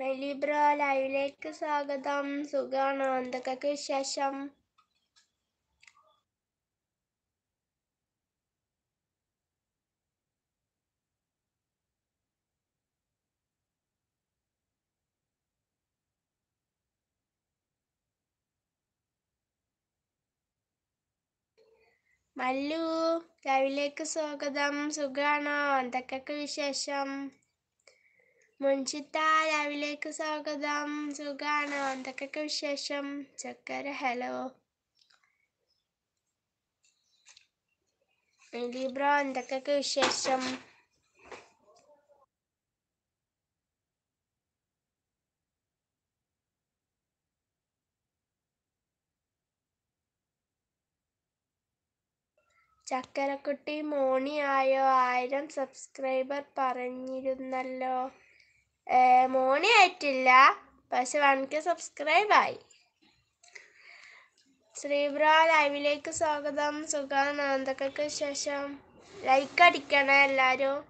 മെലി bro ലൈവിലേക്ക് സ്വാഗതം. സുഖാണോ? എന്തൊക്കെ വിശേഷം? മല്ലു ലൈവിലേക്ക് സ്വാഗതം. സുഖാണോ? എന്തൊക്കെ വിശേഷം? മുൻഷിത്ത ലൈവിലേക്ക് സ്വാഗതം. സുഖാണോ? എന്തൊക്കെയൊക്കെ വിശേഷം? ചക്കര ഹലോ. ബ്രോ എന്തൊക്കെയൊക്കെ വിശേഷം? ചക്കരക്കുട്ടി മോണി ആയോ ആയിരം സബ്സ്ക്രൈബർ പറഞ്ഞിരുന്നല്ലോ. മോണി ആയിട്ടില്ല. പക്ഷെ വൺ കെ സബ്സ്ക്രൈബ് ആയി. ശ്രീബ്ര ലൈവിലേക്ക് സ്വാഗതം. സുഖം എന്തൊക്കെ ശേഷം ലൈക്ക് അടിക്കണേ എല്ലാരും.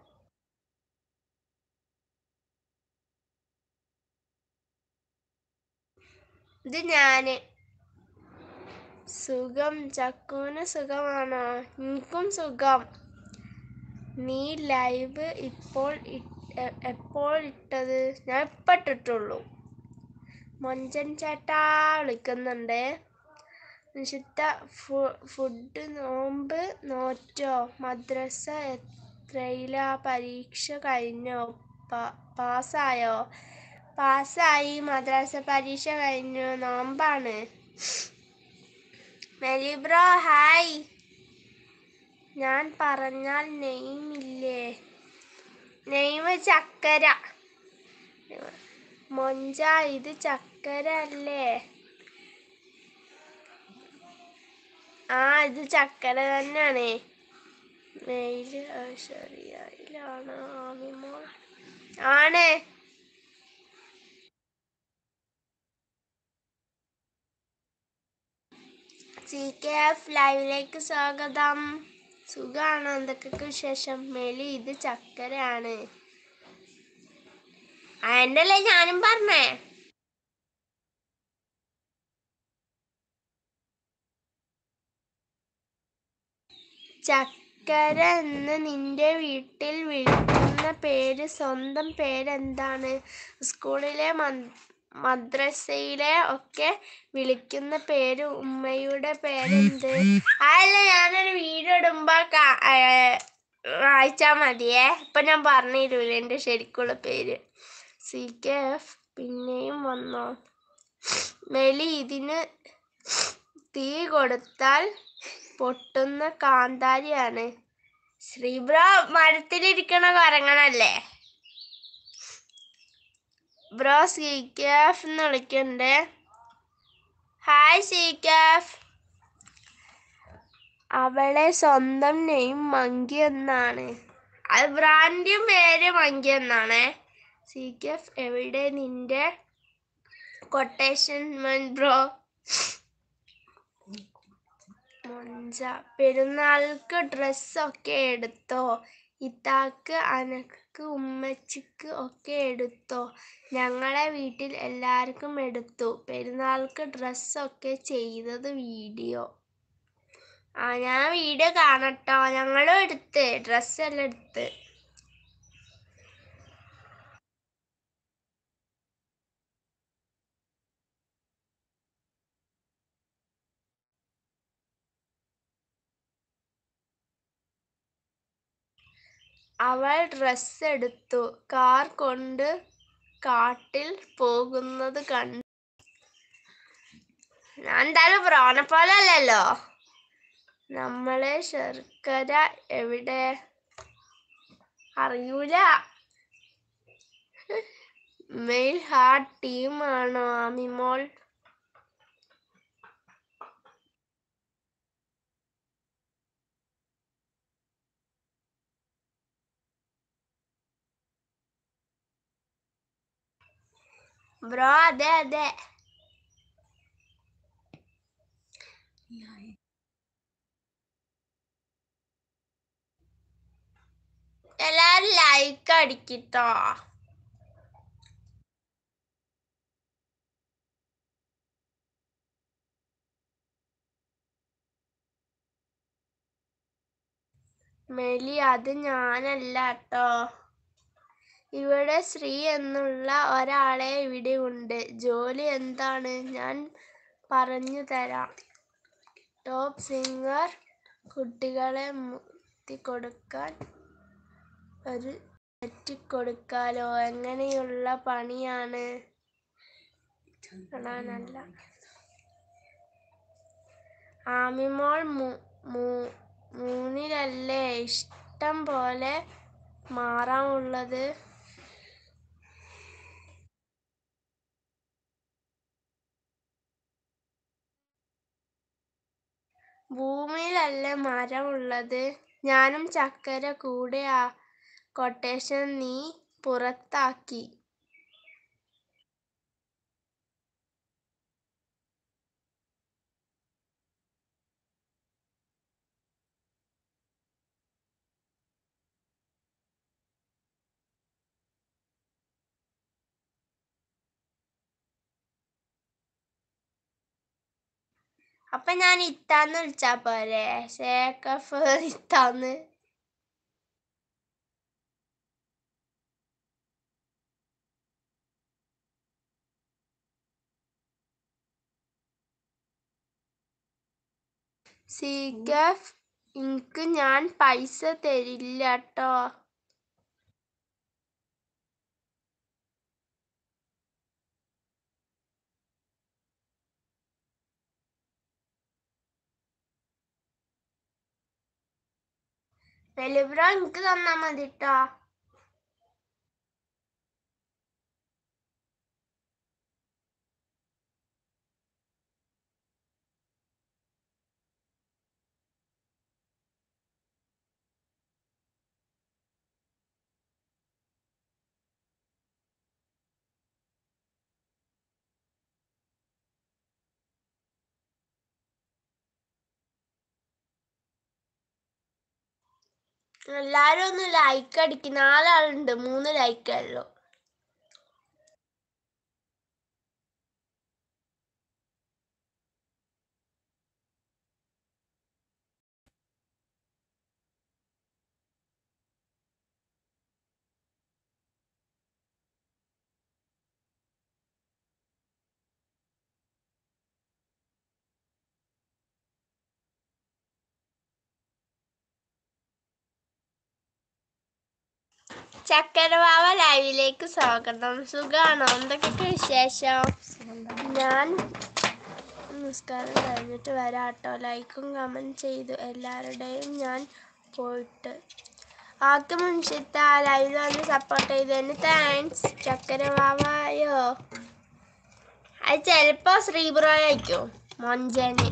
ഇത് ഞാൻ. സുഖം. ചക്കുവിന് സുഖമാണോ? എനിക്കും സുഖം. നീ ലൈവ് ഇപ്പോൾ ഇ- എ- എപ്പോൾ ഇട്ടത്? ഞാൻ ഇപ്പം ഇട്ടിട്ടുള്ളൂ. മൊഞ്ചൻ ചേട്ടാ വിളിക്കുന്നുണ്ട്. നിഷിത്ത ഫുഡ് നോമ്പ് നോറ്റോ? മദ്രസ എത്രയില? പരീക്ഷ കഴിഞ്ഞോ? പാസ്സായോ? പാസ്സായി. മദ്രസ പരീക്ഷ കഴിഞ്ഞു. നോമ്പാണ്. മെലിബ്രോ ഹായ്. ഞാൻ പറഞ്ഞാൽ നെയ്മില്ലേ? നെയ്മ് ചക്കര. മൊഞ്ച ഇത് ചക്കര അല്ലേ? ആ ഇത് ചക്കര തന്നെയാണ്. മെയിൽ ശരിയായിലാണ് ആണ്. സി കെ എഫ് ലൈവിലേക്ക് സ്വാഗതം. സുഖാണോ. എന്തൊക്കെ വിശേഷം? മെലി ഇത് ചക്കരയാണ്. അതിന്റെ ഞാനും പറഞ്ഞേ? ചക്കര എന്ന് നിന്റെ വീട്ടിൽ വിളിക്കുന്ന പേര് സ്വന്തം പേരെന്താണ്? സ്കൂളിലെ മ- മദ്രസയിലെ ഒക്കെ വിളിക്കുന്ന പേര് ഉമ്മയുടെ പേരെന്ത്? അല്ല ഞാനൊരു വീഡിയോ ഇടുമ്പോ വായിച്ചാ മതിയേ. ഇപ്പൊ ഞാൻ പറഞ്ഞു തരൂല എന്റെ ശരിക്കുള്ള പേര്. സി കെ എഫ് പിന്നെയും വന്നോ. മെലി ഇതിന് തീ കൊടുത്താൽ പൊട്ടുന്ന കാന്താരിയാണ്. ശ്രീബ്രോ മരത്തിലിരിക്കണ കറങ്ങണല്ലേ ബ്രോ സി കെ എഫ് എന്ന് വിളിക്കുന്നുണ്ട് ഹായ് സി കെ എഫ് അവളെ സ്വന്തം നെയിം മങ്കി എന്നാണ് അത് ബ്രാൻഡും പേര് മങ്കി എന്നാണ് സി കെ എഫ് എവിടെ നിന്റെ കൊട്ടേഷൻ ബ്രോ മൊഞ്ച പെരുന്നാൾക്ക് ഡ്രസ്സൊക്കെ എടുത്തോ? ഇത്താക്ക് അനക്ക് ഉമ്മച്ചിക്ക് ഒക്കെ എടുത്തോ? ഞങ്ങളെ വീട്ടിൽ എല്ലാവർക്കും എടുത്തു. പെരുന്നാൾക്ക് ഡ്രസ്സൊക്കെ ചെയ്തത് വീഡിയോ. ആ ഞാൻ വീഡിയോ കാണട്ടോ. ഞങ്ങളും എടുത്ത്. ഡ്രസ്സെല്ലാം എടുത്ത്. അവൾ ഡ്രസ്സ് എടുത്തു കാർ കൊണ്ട് കാട്ടിൽ പോകുന്നത് കണ്ടു പോലെ അല്ലല്ലോ? നമ്മളെ ശർക്കര എവിടെ? അറിയൂല. മെയിൽ ഹാർട്ട് ടീമാണോ ആമിമോൾ ബ്രോ അതെ അതെ ലൈക്ക് അടിക്കിട്ടോ. മെലി അത് ഞാനല്ല കേട്ടോ. ഇവിടെ ശ്രീ എന്നുള്ള ഒരാളെ ഇവിടെ ഉണ്ട് ജോലി എന്താണ്? ഞാൻ പറഞ്ഞു തരാം. ടോപ്പ് സിംഗർ കുട്ടികളെ മുത്തിക്കൊടുക്കാൻ ഒരു തെറ്റിക്കൊടുക്കാലോ? എങ്ങനെയുള്ള പണിയാണ്? കാണാനല്ല. ആമിമോൾ മൂന്നിലല്ലേ ഇഷ്ടം പോലെ മാറാമുള്ളത് ഭൂമിയിലല്ലേ മരമുള്ളത്. ഞാനും ചക്കര കൂടെ ആ കൊട്ടേഷൻ നീ പുറത്താക്കി. അപ്പൊ ഞാൻ ഇത്താന്ന് വിളിച്ചാ പോരെ. ഷേക്കഫ് ഇത്താന്ന്. സീഗഫ് എനിക്ക് ഞാൻ പൈസ തരില്ല കേട്ടോ വെലുബ്രോ എനിക്ക് തന്നാ മതി ട്ടോ എല്ലാരും ഒന്ന് ലൈക്ക് അടിക്ക്. നാലാളുണ്ട് മൂന്ന് ലൈക്ക് ഉള്ളൂ. ചക്കരവാവ ലൈവിലേക്ക് സ്വാഗതം. സുഖാണോ? എന്തൊക്കെ വിശേഷം? ഞാൻ നമസ്കാരം കഴിഞ്ഞിട്ട് വരാം കേട്ടോ ലൈക്കും കമന്റ് ചെയ്തു. എല്ലാവരുടെയും ഞാൻ പോയിട്ട് ആക്ക് മുൻഷിത്ത ലൈവിൽ വന്ന് സപ്പോർട്ട് ചെയ്തതിന് താങ്ക്സ് ചക്കരവാവായോ? അത് ചിലപ്പോൾ ശ്രീബ്രോ ആയിരിക്കും മൊഞ്ചന്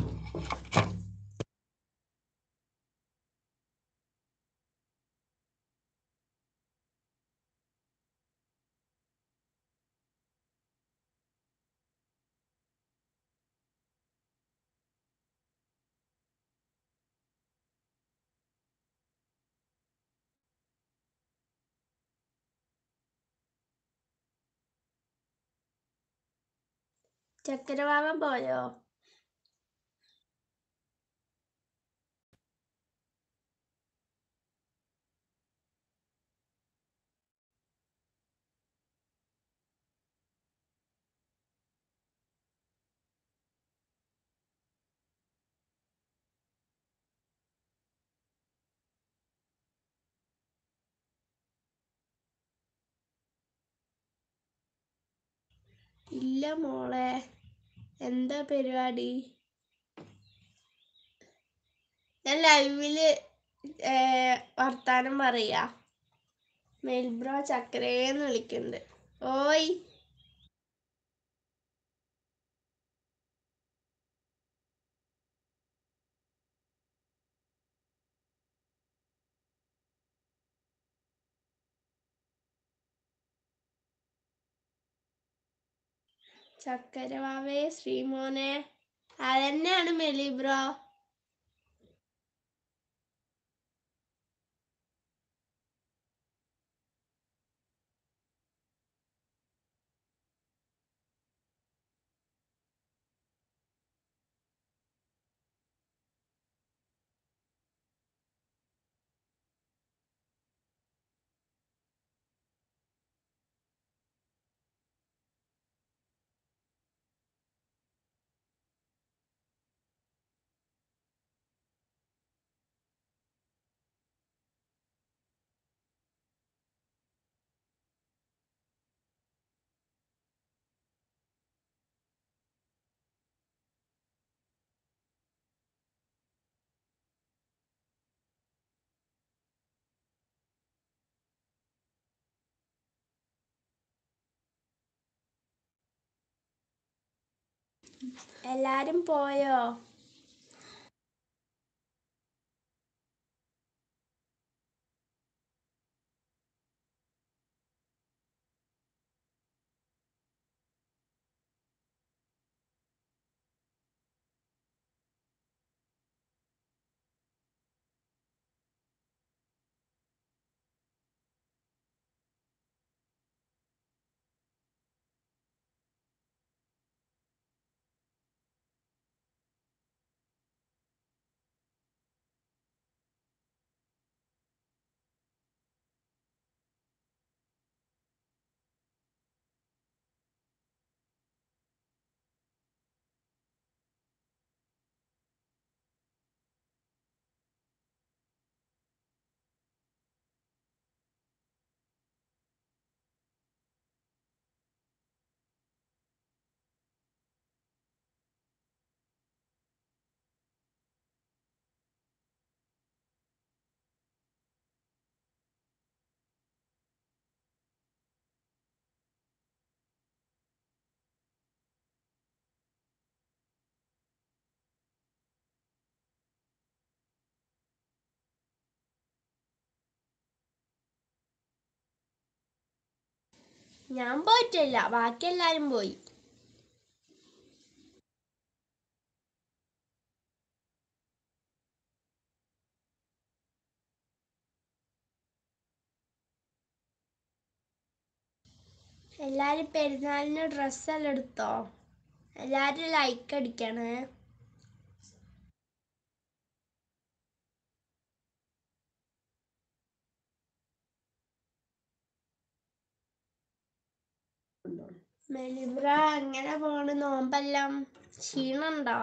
ചക്കരവാവൻ പോയോ? ഇല്ല മോളെ. എന്താ പരിപാടി? ഞാൻ ലൈവിൽ വർത്താനം പറയാ. മെൽബ്രോ ചക്രേന്ന് വിളിക്കുന്നുണ്ട് ഓയ്. ചക്കരവാവേ ശ്രീമോനെ. അതന്നെയാണ് മെലിബ്രോ എല്ലാരും പോയോ? ഞാൻ പോയിട്ടില്ല. ബാക്കി എല്ലാരും പോയി. എല്ലാരും പെരുന്നാളിന് ഡ്രസ്സെല്ലാം എടുത്തോ? എല്ലാരും ലൈക്ക് അടിക്കണേ. മെലിബ്ര എങ്ങനെ പോണ്? നോമ്പെല്ലാം ക്ഷീണുണ്ടോ?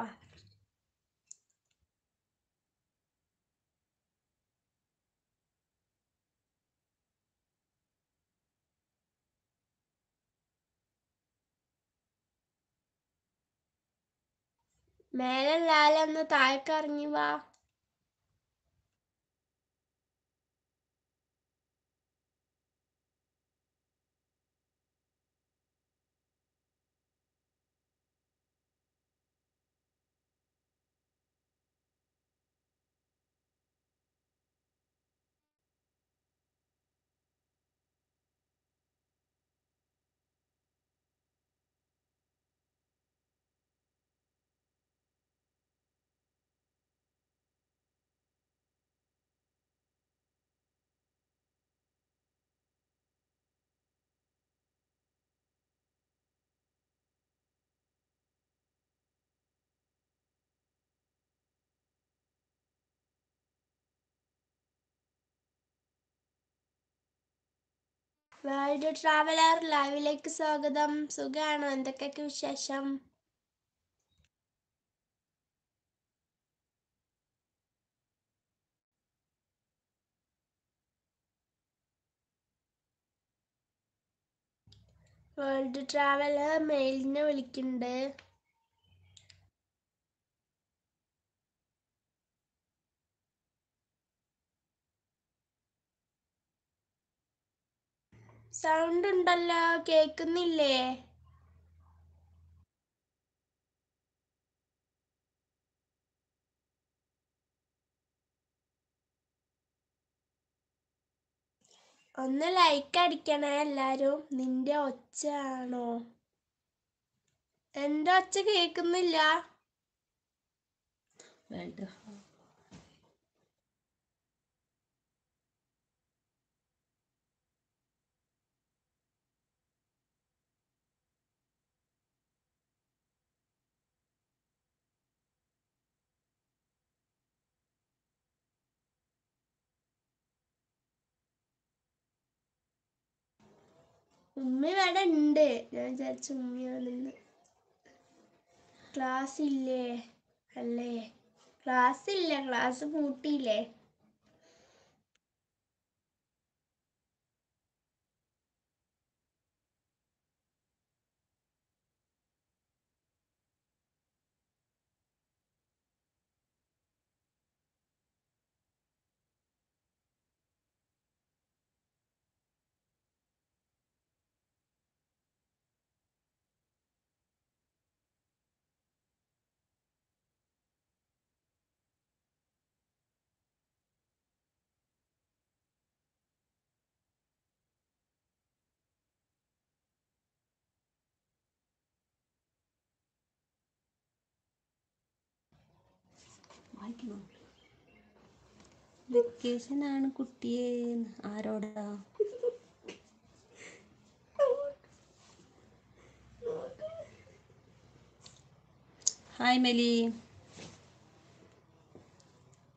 മേലല്ലാലൊന്ന് താഴേക്ക് വാ. വേൾഡ് ട്രാവലർ ലൈവിലേക്ക് സ്വാഗതം. സുഖാണോ? എന്തൊക്കെയൊക്കെ വിശേഷം? വേൾഡ് ട്രാവലർ മെയിലിനെ വിളിക്കുന്നുണ്ട്. സൗണ്ട് ഉണ്ടല്ലോ കേക്കുന്നില്ലേ? ഒന്ന് ലൈക്ക് അടിക്കണേ എല്ലാരും. നിന്റെ ഒച്ച ആണോ എന്റെ ഒച്ച കേക്കുന്നില്ല? വേൾഡ് ഉമ്മ ഇവിടെ ഉണ്ട്. ഞാൻ വിചാരിച്ചു ഉമ്മയാണെന്ന് ക്ലാസ് ഇല്ലേ അല്ലേ? ക്ലാസ് ഇല്ല ക്ലാസ് പൂട്ടിയില്ലേ? വായിക്കണോ വെക്കേഷൻ ആണ് കുട്ടിയെ. ആരോടാ? ഹായ് മെലി.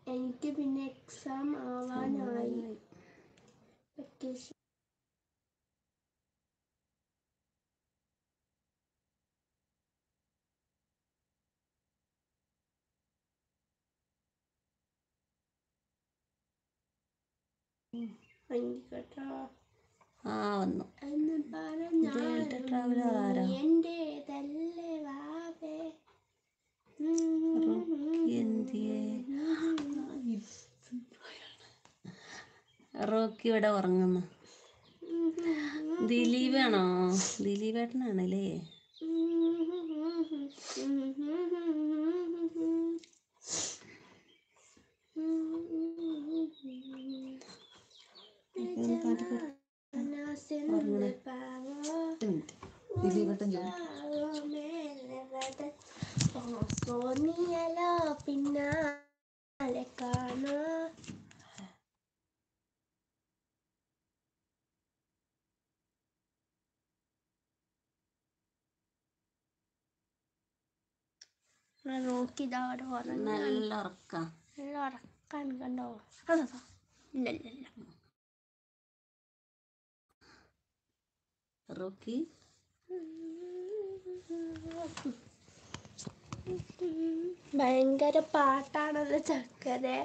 എനിക്ക് പിന്നെ എക്സാം ആവാനായി. വെക്കേഷൻ കേട്ടോ ആ വന്നു. ആണോ ട്രാവലർ ആരാ? റോക്കി ഇവിടെ ഉറങ്ങുന്നു. ദിലീപാണോ? ദിലീപേട്ടനാണല്ലേ? ദിലീപേട്ടൻ സോനിയലോ പിന്നാലെ കാണാ നോക്കിതാ അവിടെ ഉറങ്ങി നല്ല ഉറക്ക. നല്ല ഉറക്കാൻ കണ്ടോ? അതാ ഇല്ല ഇല്ല ഇല്ല. റോക്കി. ഭയങ്കര പാട്ടാണല്ലോ ചക്കരെ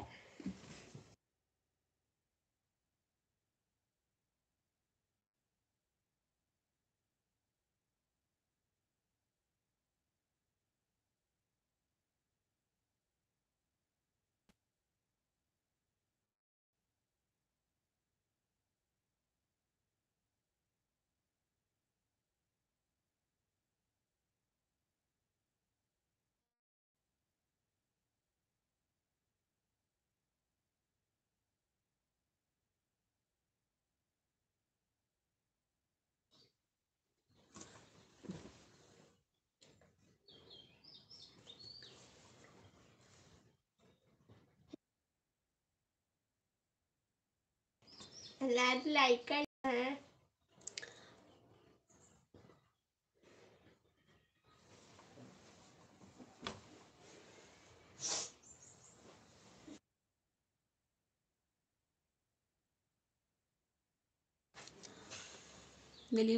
എല്ലാരും ലൈക്ക്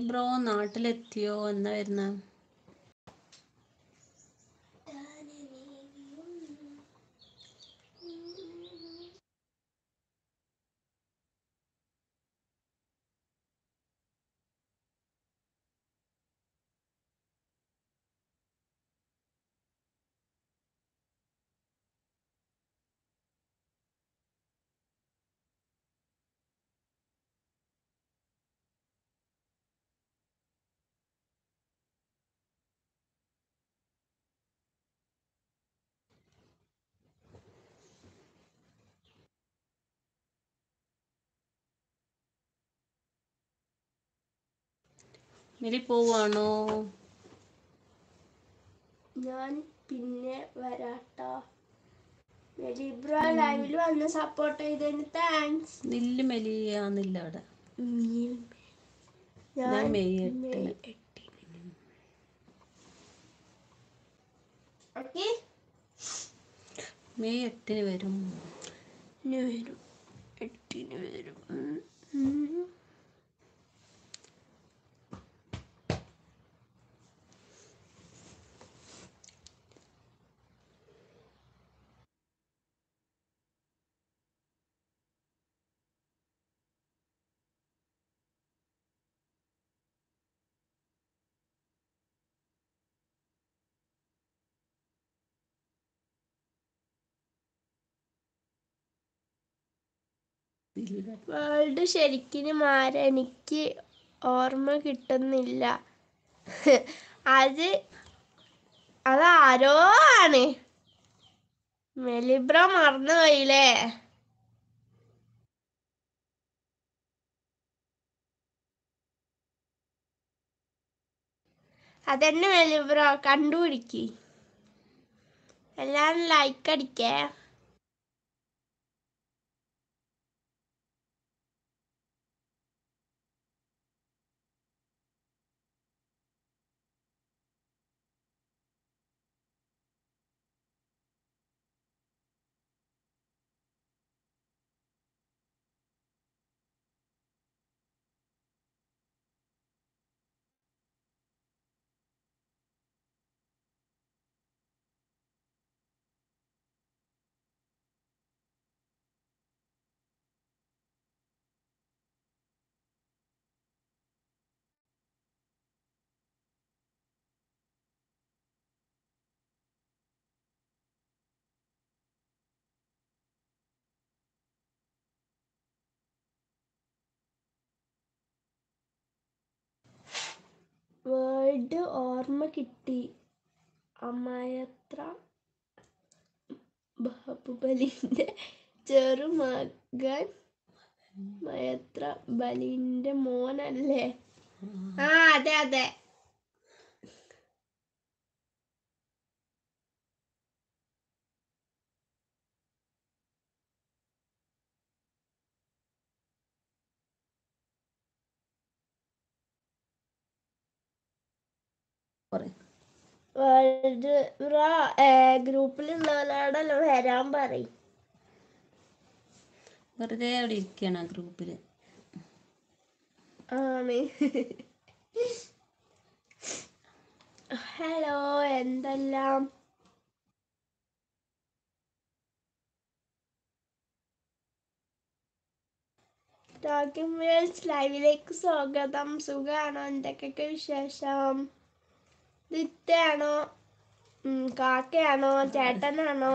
ബ്രോ നാട്ടിലെത്തിയോ? എന്നാ വരുന്ന? മെലി പോവാണോ? ഞാൻ പിന്നെ വരാട്ടോ. ബ്രോ ലൈവിൽ വന്ന് സപ്പോർട്ട് ചെയ്തതിന് താങ്ക്സ് നില്ല് മെലിയാന്നില്ല അവിടെ. ഞാൻ മെയ് എട്ടിന്. മെയ് എട്ടിന് വരും. വരും. എട്ടിന് വരും. വേൾഡ് ശരിക്കും ആരെനിക്ക് ഓർമ്മ കിട്ടുന്നില്ല. അത് അതാരോ ആണ്. മെലിബ്ര മറന്നുപോയില്ലേ അതെന്നെ മെലിബ്ര കണ്ടുപിടിക്ക്. എല്ലാരും ലൈക്ക് അടിക്കേ. വേർഡ് ഓർമ്മ കിട്ടി. അമ്മയത്ര ബാബുബലിന്റെ ചെറുമകൻ മയത്ര ബലിന്റെ മോനല്ലേ? ആ അതെ അതെ. ഗ്രൂപ്പിലുള്ളവരോടല്ലോ വരാൻ പറയും. വെറുതെ അവിടെ ഇരിക്കുകയാണ് ആ ഗ്രൂപ്പിൽ ആണ് ഹലോ എന്തെല്ലാം? ടോക്കിംഗ് വേൾഡ്സ് ലൈവിലേക്ക് സ്വാഗതം. സുഖാണോ? എന്തൊക്കെയൊക്കെ വിശേഷം? ദിത്തയാണോ കാക്കയാണോ? ചേട്ടനാണോ?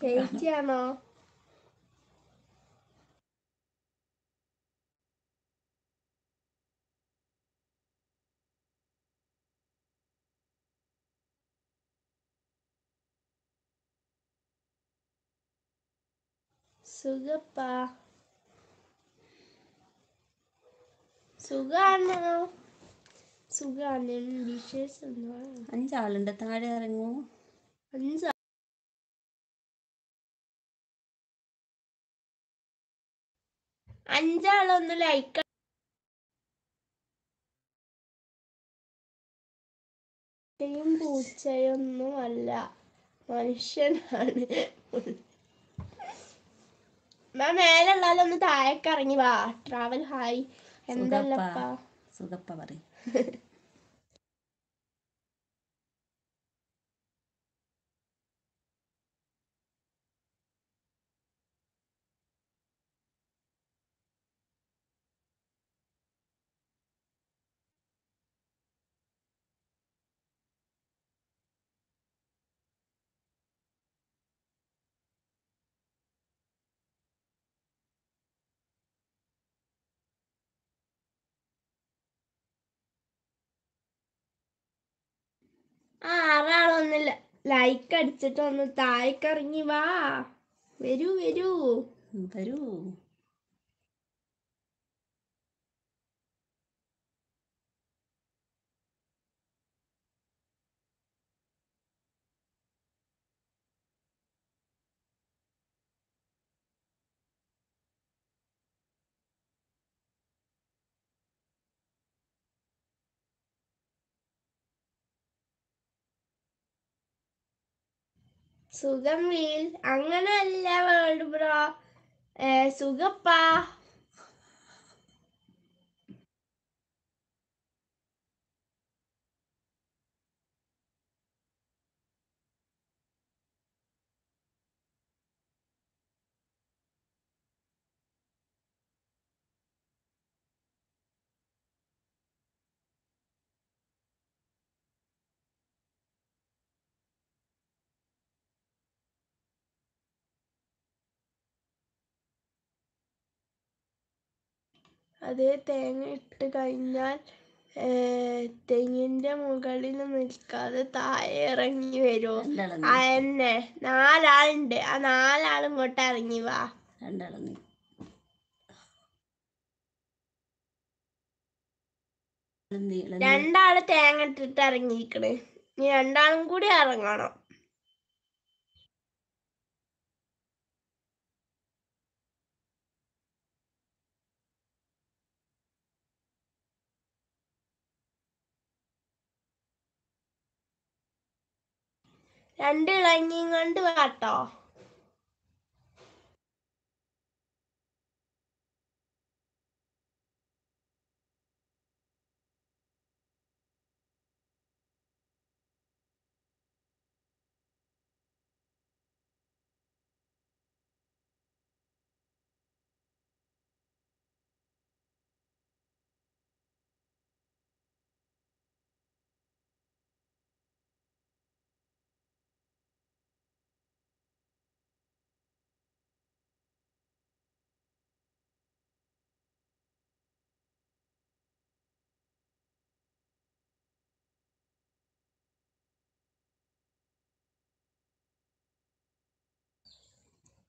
ചേച്ചിയാണോ? സുഖപ്പാ. സുഖാണോ? സുഖാണ് വിശേഷം? അഞ്ചാളുണ്ട്. താഴെ ഇറങ്ങൂ. അഞ്ചാ അഞ്ചാളൊന്ന് ലൈക്ക് യും പൂച്ചയൊന്നും അല്ല. മനുഷ്യനാണ്. മേലുള്ളാലൊന്ന് താഴേക്ക് ഇറങ്ങി വാ. Travel hi എന്തല്ലപ്പാ? സുഖപ്പ പറയും. ആ ആറാളൊന്ന് ലൈക്ക് അടിച്ചിട്ട് ഒന്ന് താഴേക്ക് ഇറങ്ങി വാ. വരൂ വരൂ. വരൂ. സുഖം വീൽ അങ്ങനെയല്ല വേൾഡ് ബ്രോ. സുഖപ്പാ. അതേ തേങ്ങ ഇട്ട് കഴിഞ്ഞാൽ തെങ്ങിന്റെ മുകളിൽ നിൽക്കാതെ താഴെ ഇറങ്ങി വരുമോ അതന്നെ നാലാളുണ്ട്. ആ നാലാളും ഇങ്ങോട്ട് ഇറങ്ങി വാ. രണ്ടാൾ തേങ്ങ ഇട്ടിട്ട് ഇറങ്ങിയിരിക്കണ്. ഇനി രണ്ടാളും കൂടി ഇറങ്ങണം. രണ്ട് ഇളഞ്ഞിങ്ങണ്ട് കൊണ്ട്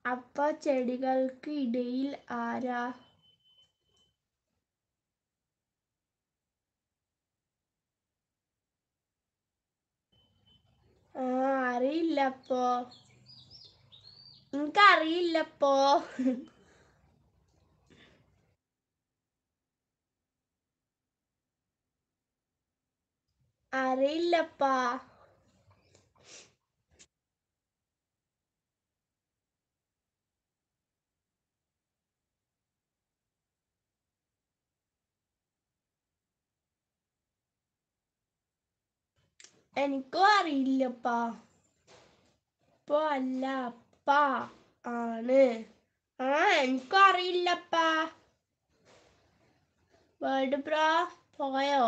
അപ്പൊ ചെടികൾക്ക് ഇടയിൽ ആരാ? ആ അറിയില്ലപ്പോ. എനിക്കറിയില്ലപ്പോ അറിയില്ലപ്പാ. എനിക്കും അറിയില്ലപ്പാ ഇപ്പൊ അല്ല അപ്പാ ആണ്. ആ എനിക്കും അറിയില്ലപ്പാ വേൾഡ് ബ്രോ പോയോ?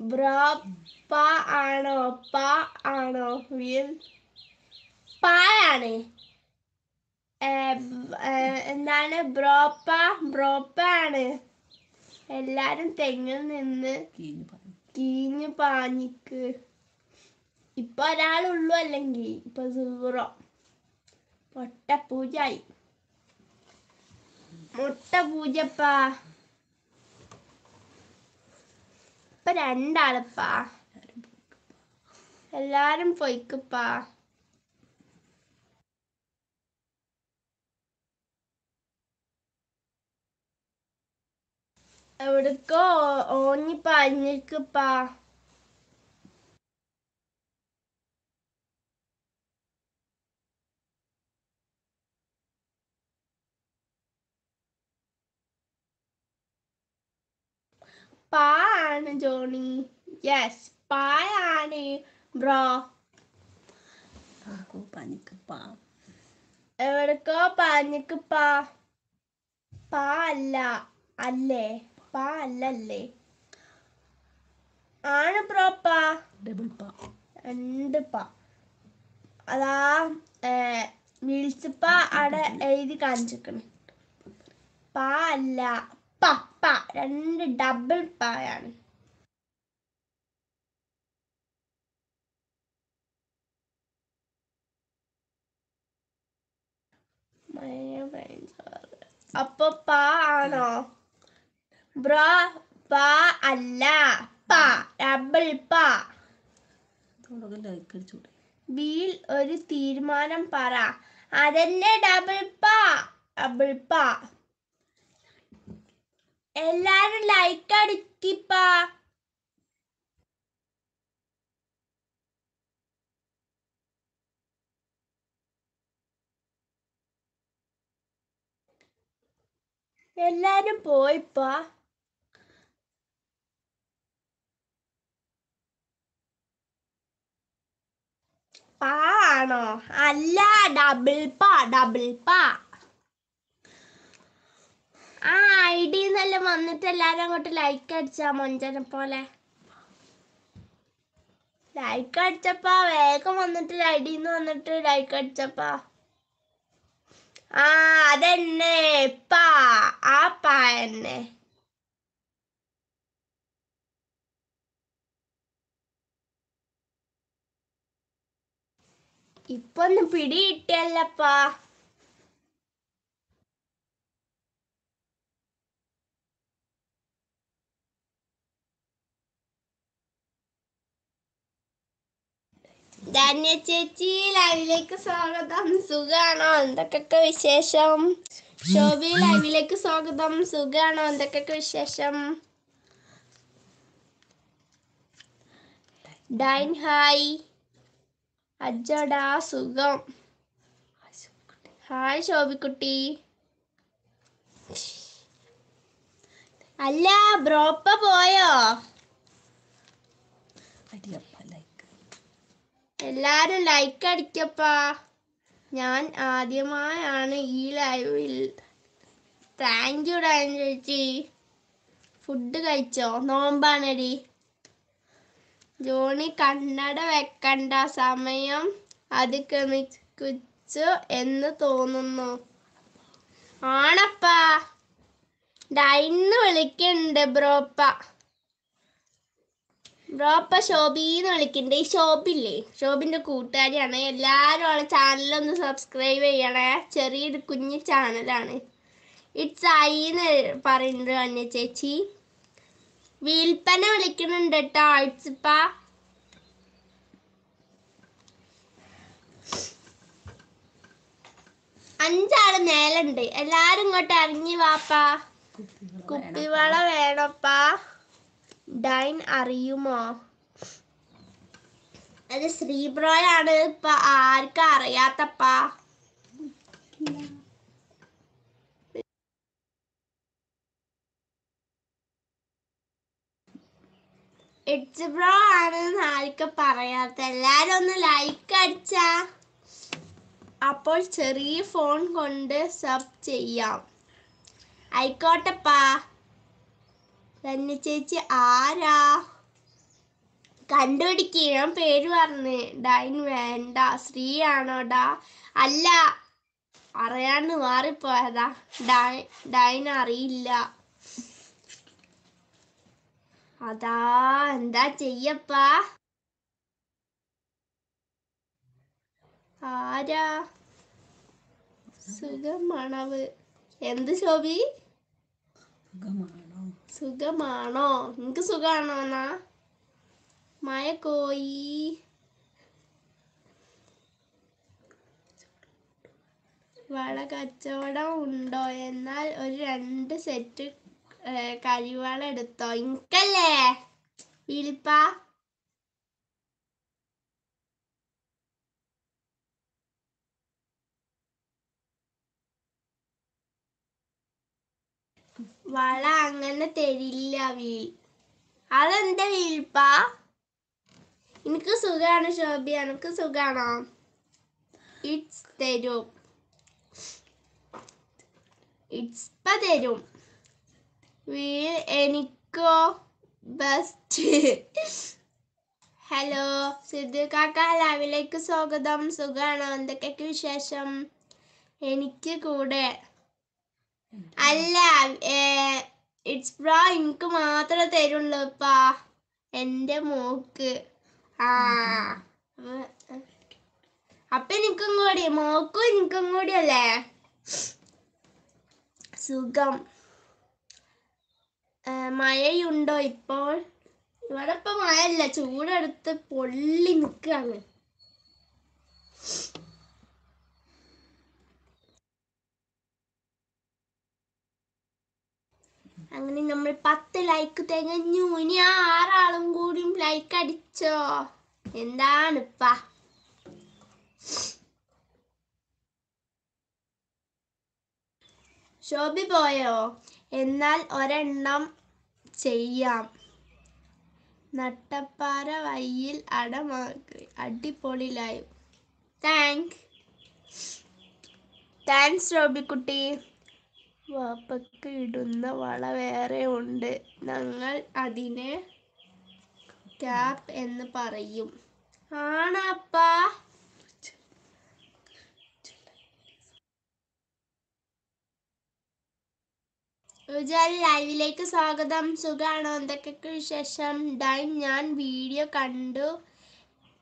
ബ്രോ പ ആണോ? പ ആണോ? വീൽ. പായാണ്. എന്താണ്? ബ്രോപ്പ ബ്രോപ്പ ആണ് എല്ലാരും തെങ്ങിൽ നിന്ന് കീഞ്ഞ് പാഞ്ഞിക്ക്. ഇപ്പൊ ഒരാളുള്ളൂ അല്ലെങ്കിൽ ഇപ്പൊ സീറോ. മുട്ട പൂജായി മുട്ട പൂജപ്പാ. ഇപ്പൊ രണ്ടാളിപ്പാ. എല്ലാരും പോയിക്കപ്പാ. എവിടക്കോ ഓഞ്ഞി പാഞ്ഞിക്കപ്പാ പാ ആണ് ജോണി. യെസ് പായാണ് ബ്രോ. പാക്കോ പാനിക്ക് പാ. എവിടക്കോ പാഞ്ഞിക്ക് പാ. പാ അല്ല അല്ലേ? പാ അല്ലല്ലേ? ആണ് ബ്രോ പാ? ഡബിൾ പാ. രണ്ട് പാ. അതാ വിളിച്ചപ്പ അവിടെ എഴുതി കാണിച്ചിരിക്കണം പാ അല്ല. പ പ രണ്ട് ഡബിൾ പായാണ് അപ്പൊ പാ ആണോ? ബ്രോ പാ അല്ല. പ. ഡബിൾ പാ. ബിയിൽ ഒരു തീരുമാനം പറ. അതെന്നെ ഡബിൾ പാ. ഡബിൾ പാ. എല്ലാരും ലൈക്ക് അടിക്കിപ്പാ. എല്ലാരും പോയിപ്പാ. പാ ആണോ? അല്ല ഡബിൾ പാ ഡബിൾ പാ. ആ ഐ ഡി എന്നെല്ലാം വന്നിട്ട് എല്ലാരും അങ്ങോട്ട് ലൈക്ക് അടിച്ചാ മൊഞ്ചനെ പോലെ. ലൈക്ക് അടിച്ചപ്പാ വേഗം വന്നിട്ട് ഐ ഡിന്ന് വന്നിട്ട് ലൈക്ക് അടിച്ചപ്പാ. ആ അതെന്നെ പാ ആ പാ എന്നെ. ഇപ്പൊ ഒന്ന് പിടി കിട്ടിയല്ലപ്പാ. ധന്യ ചേച്ചി ലൈവിലേക്ക് സ്വാഗതം. സുഖാണോ? എന്തൊക്കെ വിശേഷം? ശോഭി ലൈവിലേക്ക് സ്വാഗതം. സുഖാണോ? എന്തൊക്കെ വിശേഷം? Dine hi. അജ്ജടാ സുഖം. ഹായ് ശോഭിക്കുട്ടി. അല്ല ബ്രോപ്പ പോയോ അടിയപ്പ ലൈക്ക് എല്ലാരും ലൈക്ക് അടിക്കപ്പാ. ഞാൻ ആദ്യമായാണ് ഈ ലൈവിൽ താങ്ക് യു ഡാൻ ചേച്ചി. ഫുഡ് കഴിച്ചോ? നോമ്പാണടി. ജോണി കണ്ണട വെക്കണ്ട സമയം അതിക്രമിച്ചു എന്ന് തോന്നുന്നു. ആണപ്പാ. ഡൈന്ന് വിളിക്കണ്ട് ബ്രോപ്പ. ബ്രോപ്പ ഷോബിന്ന് ഈ ഷോബില്ലേ ഷോബിന്റെ കൂട്ടുകാരിയാണ്. എല്ലാരും അവളെ ചാനലൊന്ന് സബ്സ്ക്രൈബ് ചെയ്യണേ. ചെറിയൊരു കുഞ്ഞു ചാനലാണ് ഇറ്റ്സ് ഐ എന്ന് പറയുന്നുണ്ട് അന്യ ചേച്ചി. വിൽപ്പന വിളിക്കുന്നുണ്ട് കേട്ടോ ഇറ്റ്സിപ്പ അഞ്ചാൾ മേലുണ്ട്. എല്ലാരും ഇങ്ങോട്ട് ഇറങ്ങി വാപ്പാ. കുപ്പിവള വേണപ്പാ. ഡൈൻ അറിയുമോ? അത് ശ്രീബ്രോയാണ്. ഇപ്പൊ ആർക്കും അറിയാത്തപ്പാ? ഇറ്റ്സ് ബ്രോ ആണ് ആർക്കും പറയാത്ത. എല്ലാരും ഒന്ന് ലൈക്ക് അടിച്ചാ. അപ്പോൾ ചെറിയ ഫോൺ കൊണ്ട് സബ് ചെയ്യാം. ആയിക്കോട്ടെപ്പാ. തന്നെ ചേച്ചി ആരാ? കണ്ടുപിടിക്കുക ഞാൻ പേര് പറഞ്ഞ്. ഡൈൻ വേണ്ട. ശ്രീ ആണോടാ അല്ല. അറിയാണ്ട് മാറിപ്പോയതാ. ഡൈ ഡൈൻ അറിയില്ല. അതാ എന്താ ചെയ്യപ്പാ? ആരാ? സുഖമാണവ് എന്ത് ശോഭി? സുഖമാണോ. സുഖമാണോ? നിനക്ക് സുഖമാണോ എന്നാ? മഴ കോയി വള കച്ചവടം ഉണ്ടോ? എന്നാൽ ഒരു രണ്ട് സെറ്റ് കരിവാള എടുത്തോ. ഇൻകല്ലേ? വിളിപ്പ. വള അങ്ങനെ തരില്ല വീൽ അതെന്താ വീൽപ്പാ? എനിക്ക് സുഖാണ് ശോഭി എനിക്ക് സുഖാണോ? ഇറ്റ്സ് തരും. ഇറ്റ്സ് തരും. വീൽ എനിക്കോ? ബെസ്റ്റ് ഹലോ സിദ്ധു കാക്ക ലൈവിലേക്ക് സ്വാഗതം. സുഖാണോ? എന്തൊക്കെയൊക്കെ വിശേഷം? എനിക്ക് കൂടെ. അല്ല ഇറ്റ്സ് ബ്രാ എനിക്ക് മാത്രമേ തരുള്ളൂ ഇപ്പാ. എന്റെ മോക്ക്. ആ. അപ്പൊ- എനിക്കും കൂടി മോക്കും എനിക്കും കൂടി അല്ലേ സുഖം മഴയുണ്ടോ ഇപ്പോൾ? ഇവിടെ ഇപ്പൊ മഴയല്ല ചൂടെടുത്ത് പൊള്ളി നിൽക്കാണ് അങ്ങനെ നമ്മൾ പത്ത് ലൈക്ക് തികഞ്ഞു. ഇനി ആറാളും കൂടിയും ലൈക്ക് അടിച്ചോ. എന്താണിപ്പ? ശോഭി പോയോ? എന്നാൽ ഒരെണ്ണം ചെയ്യാം. നട്ടപ്പാറ വയ്യിൽ അടമാക്കി അടിപൊളി ലൈവ് താങ്ക് താങ്ക്സ് ശോഭിക്കുട്ടി. വാപ്പക്ക് ഇടുന്ന വള വേറെ ഉണ്ട്. ഞങ്ങൾ അതിനെ ക്യാപ് എന്ന് പറയും. ആണപ്പാ? ലൈവിലേക്ക് സ്വാഗതം. സുഖാണോ? എന്തൊക്കെയൊക്കെ വിശേഷം? ഡൈ ഞാൻ വീഡിയോ കണ്ടു.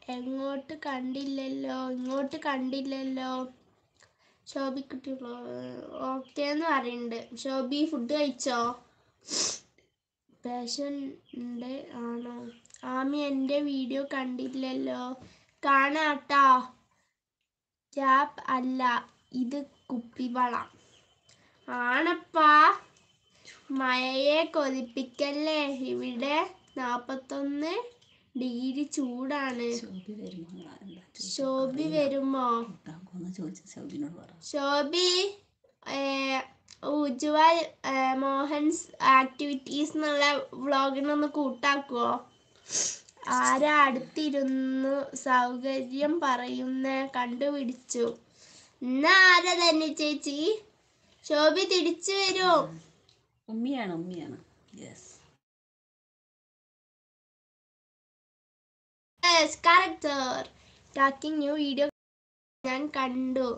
എങ്ങോട്ട് കണ്ടില്ലല്ലോ? ഇങ്ങോട്ട് കണ്ടില്ലല്ലോ? ശോഭിക്കുട്ടി ഓക്കെ എന്ന് പറയുന്നുണ്ട്. ശോഭി ഫുഡ് കഴിച്ചോ? പേഷ്യന്റ് ആണോ? ആമി എന്റെ വീഡിയോ കണ്ടില്ലല്ലോ കാണാട്ടോ. ടാപ്പ് അല്ല ഇത് കുപ്പിവള ആണപ്പാ. മഴയെ കൊതിപ്പിക്കല്ലേ? ഇവിടെ നാപ്പത്തൊന്ന് ഡിഗ്രി ചൂടാണ്. ശോഭി വരുമോ? കൂട്ടാക്കോന്ന് ചോദിച്ച ശോഭിനോട് പറ. ശോഭി ഏ, ഉജ്വൽ മോഹൻസ് ആക്ടിവിറ്റീസ് എന്നുള്ള വ്ളോഗിനൊന്ന് കൂട്ടാക്കുവോ? ആരാ അടുത്തിരുന്നു സൗകര്യം പറയുന്ന കണ്ടുപിടിച്ചു. എന്നാ ആരാ തന്നെ ചേച്ചി? ശോഭി തിരിച്ചു വരും. ഉമ്മിയാണ് ഉമ്മിയാണ്. Yes character talking new video ഞാൻ കണ്ടു.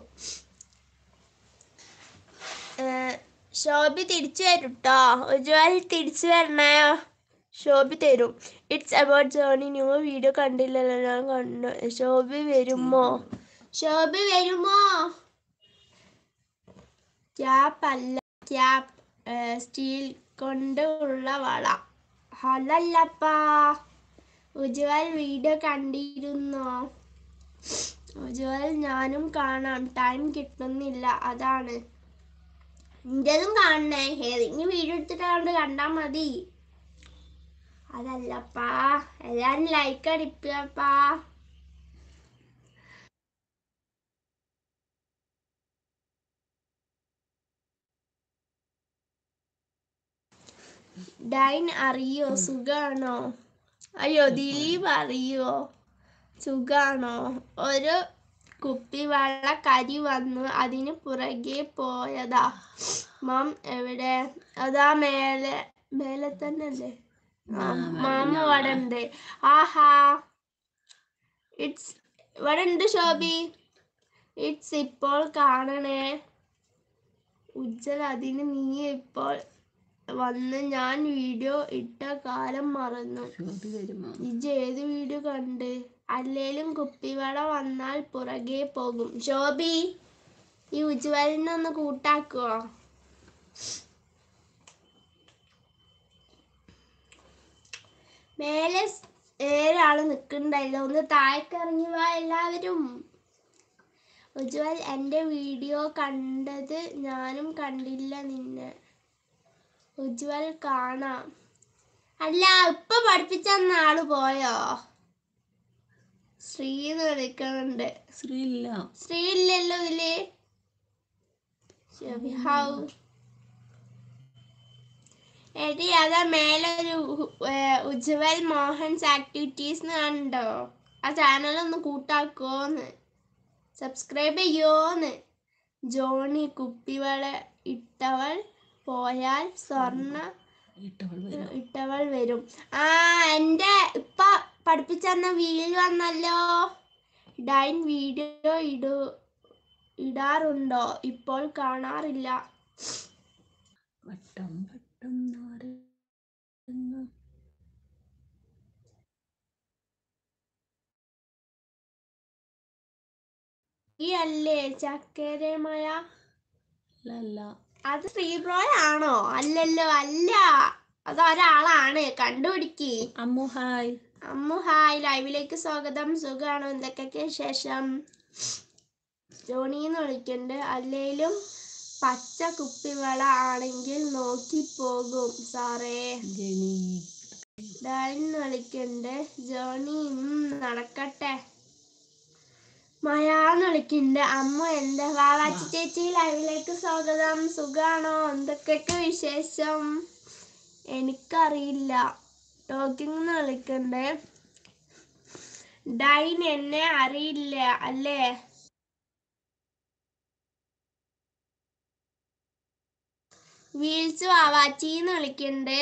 ശോഭി തിരിച്ചു വരും കേട്ടോ ഉജ്വൽ തിരിച്ചു വരണേ ശോഭി തരും. It's about journey new video കണ്ടില്ലല്ലോ. ഞാൻ കണ്ടു. ശോഭി വരുമോ? ശോഭി വരുമോ? ക്യാപ്പ് അല്ല. ക്യാപ്പ് സ്റ്റീൽ കൊണ്ട് ഉള്ള വള. ഹലല്ലപ്പാ. ഉജ്വൽ വീഡിയോ കണ്ടിരുന്നോ? ഉജ്വൽ ഞാനും കാണാം. ടൈം കിട്ടുന്നില്ല. അതാണ്. എന്റെതും കാണണേ. ഏതെങ്കിലും വീഡിയോ എടുത്തിട്ടാണ്ട് കണ്ടാ മതി. അതല്ലപ്പാ. എല്ലാരും ലൈക്ക് അടിപ്പപ്പാ ഡൈൻ അറിയോ? സുഖാണോ? അയ്യോ ദിലീപ് അറിയോ? സുഖാണോ? ഒരു കുപ്പി വെള്ള കരി വന്നു അതിന് പുറകെ പോയതാ. മാം എവിടെ? അതാ മേലെ മേലെ തന്നെ അല്ലേ മാമ വടണ്ട് ആഹാ. ഇറ്റ്സ് വടണ്ട് ശോഭി. ഇറ്റ്സ് ഇപ്പോൾ കാണണേ. ഉജ്ജൽ അതിന് നീ ഇപ്പോൾ വന്ന് ഞാൻ വീഡിയോ ഇട്ട കാലം മറന്നു. ഇജ്ജ് ഇജ് ഏത് വീഡിയോ കണ്ട്? അല്ലേലും കുപ്പിവള വന്നാൽ പുറകെ പോകും. ജോബി ഈ ഉജ്വലിനെ ഒന്ന് കൂട്ടാക്കുവോ? മേലെ ഏരാൾ ഏഴാൾ നിക്കണ്ടല്ലോ ഒന്ന് താഴേക്കിറങ്ങി വാ എല്ലാവരും. ഉജ്വൽ എന്റെ വീഡിയോ കണ്ടത് ഞാനും കണ്ടില്ല നിന്നെ. ഉജ്വൽ കാണാം. അല്ല ഇപ്പൊ പഠിപ്പിച്ച ആൾ പോയോ? ശ്രീ എന്ന് വിളിക്കുന്നുണ്ട്. ശ്രീ ഇല്ല ശ്രീ ഇല്ലല്ലോ ഇതിൽ എടി അതാ മേലെ ഒരു ഉജ്വൽ മോഹൻസ് ആക്ടിവിറ്റീസ് കണ്ടോ? ആ ചാനൽ ഒന്ന് കൂട്ടാക്കോന്ന്. സബ്സ്ക്രൈബ് ചെയ്യോന്ന്. ജോണി കുപ്പിവള ഇട്ടവൾ പോയാൽ സ്വർണ ഇട്ടവൾ വരും. ഇട്ടവൾ വരും. ആ എന്റെ ഇപ്പ പഠിപ്പിച്ചെന്ന വീഡിയോ വന്നല്ലോ. ഡൈൻ വീഡിയോ ഇടു ഇടാറുണ്ടോ? ഇപ്പോൾ കാണാറില്ല. വട്ടം വട്ടം ഈ അല്ലേ ചക്കരമഴ അല്ല അത് ശ്രീബ്രോയ ആണോ? അല്ലല്ലോ അല്ല. അത് ഒരാളാണ്. കണ്ടുപിടിക്ക്. അമ്മു ഹായ്. അമ്മു ഹായ്. ലൈവിലേക്ക് സ്വാഗതം. സുഖാണോ? എന്തൊക്കെയൊക്കെ ശേഷം ജോണിന്ന് വിളിക്കുന്നുണ്ട് അല്ലേലും പച്ച കുപ്പിവള ആണെങ്കിൽ നോക്കി പോകും സാറേ. ഡാലിന്ന് വിളിക്കുന്നുണ്ട് ജോണി നടക്കട്ടെ. മയാന്ന് വിളിക്കുന്നുണ്ട് അമ്മ എന്താ? വാവാച്ചി ചേച്ചി ലൈവിലേക്ക് സ്വാഗതം. സുഖാണോ? എന്തൊക്കെയൊക്കെ വിശേഷം? എനിക്കറിയില്ല. ടോക്കിംഗ് എന്ന് വിളിക്കണ്ടേ? ഡൈൻ എന്നെ അറിയില്ല അല്ലേ? വീൽസ് വാവാച്ചി എന്ന് വിളിക്കണ്ടേ?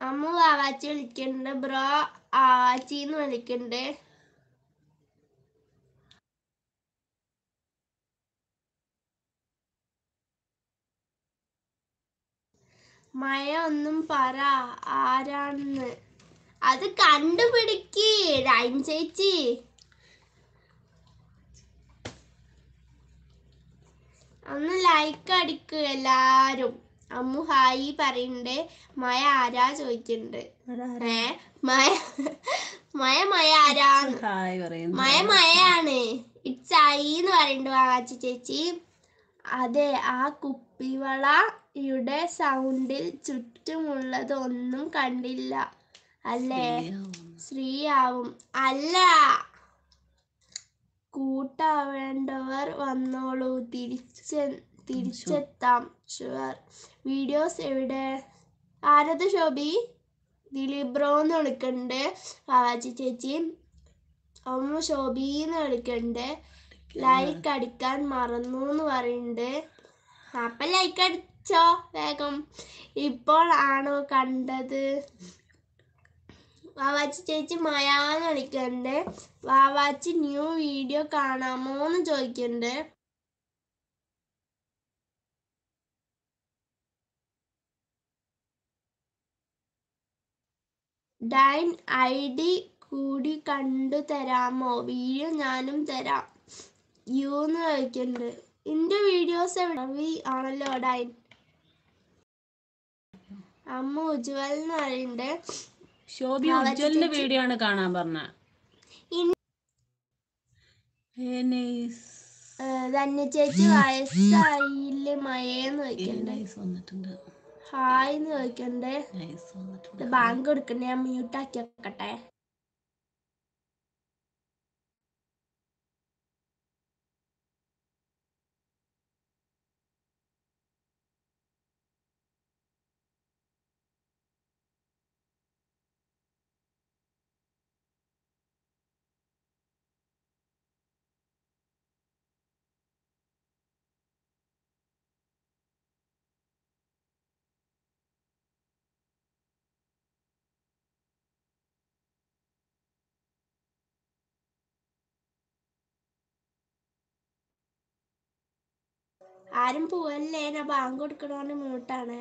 അമ്മു വാവാച്ചി വിളിക്കണ്ട് ബ്രോ ആവാച്ചി എന്ന് വിളിക്കണ്ട്. മഴ ഒന്നും പറ ആരാണെന്ന്. അത് കണ്ടുപിടിക്ക് റൈൻ ചേച്ചി. ഒന്ന് ലൈക്ക് അടിക്ക് എല്ലാരും. അമ്മു ഹായി പറയുന്നുണ്ട് മയ ആരാ ചോദിക്കുന്നുണ്ട് അതാരാ ഏ മയ മയ മയ പറയുന്നു. മയ മയാണ് ഇറ്റ്സ് ആയി എന്ന് പറയുന്നുണ്ട് വാവാച്ചി ചേച്ചി. അതെ ആ കുപ്പിവളയുടെ സൗണ്ടിൽ ചുറ്റുമുള്ളത് ഒന്നും കണ്ടില്ല. അല്ലേ? ശ്രീയാവും അല്ല. കൂട്ടാവേണ്ടവർ വന്നോളൂ. തിരിച്ച് തിരിച്ചെത്താം. ഷുവർ വീഡിയോസ് എവിടെ? ആരത് ഷോബി ദിലീപ് ബ്രോ എന്ന് വിളിക്കണ്ട്. വാവാച്ചി ചേച്ചി. അമ്മ ഷോബി എന്ന് വിളിക്കണ്ട്. ലൈക്ക് അടിക്കാൻ മറന്നു എന്ന് പറയുന്നുണ്ട് അപ്പൊ ലൈക്ക് അടിച്ചോ വേഗം. ഇപ്പോൾ ആണോ കണ്ടത്? വാവാച്ചി ചേച്ചി മയാന്ന് വിളിക്കണ്ട് വാവാച്ചി ന്യൂ വീഡിയോ കാണാമോ എന്ന് ചോദിക്കണ്ട്. ഡൈൻ ഐ ഡി കൂടി കണ്ടു തരാമോ? വീഡിയോ ഞാനും തരാം. യു എന്ന് ചോദിക്കുന്നുണ്ട് എന്റെ വീഡിയോസ് എവിടെ? ആണല്ലോ ഡൈൻ. അമ്മ ഉജ്വൽ എന്ന് പറയുന്നുണ്ട്. ശോഭി ഉജ്വലിന്റെ വീഡിയോ ആണ് കാണാൻ പറഞ്ഞ. ധന്യ ചേച്ചി വയസ്സായില്ലേ? ചോദിക്കണ്ടേ. ഹായ് എന്ന് ചോദിക്കണ്ടേ. ബാങ്ക് കൊടുക്കണ്ടേ? ഞാൻ മ്യൂട്ടാക്കി വെക്കട്ടെ. ആരും പോവല്ലേ ഞാൻ ബാങ്ക് കൊടുക്കണോണ്ട് മ്യൂട്ടാണ്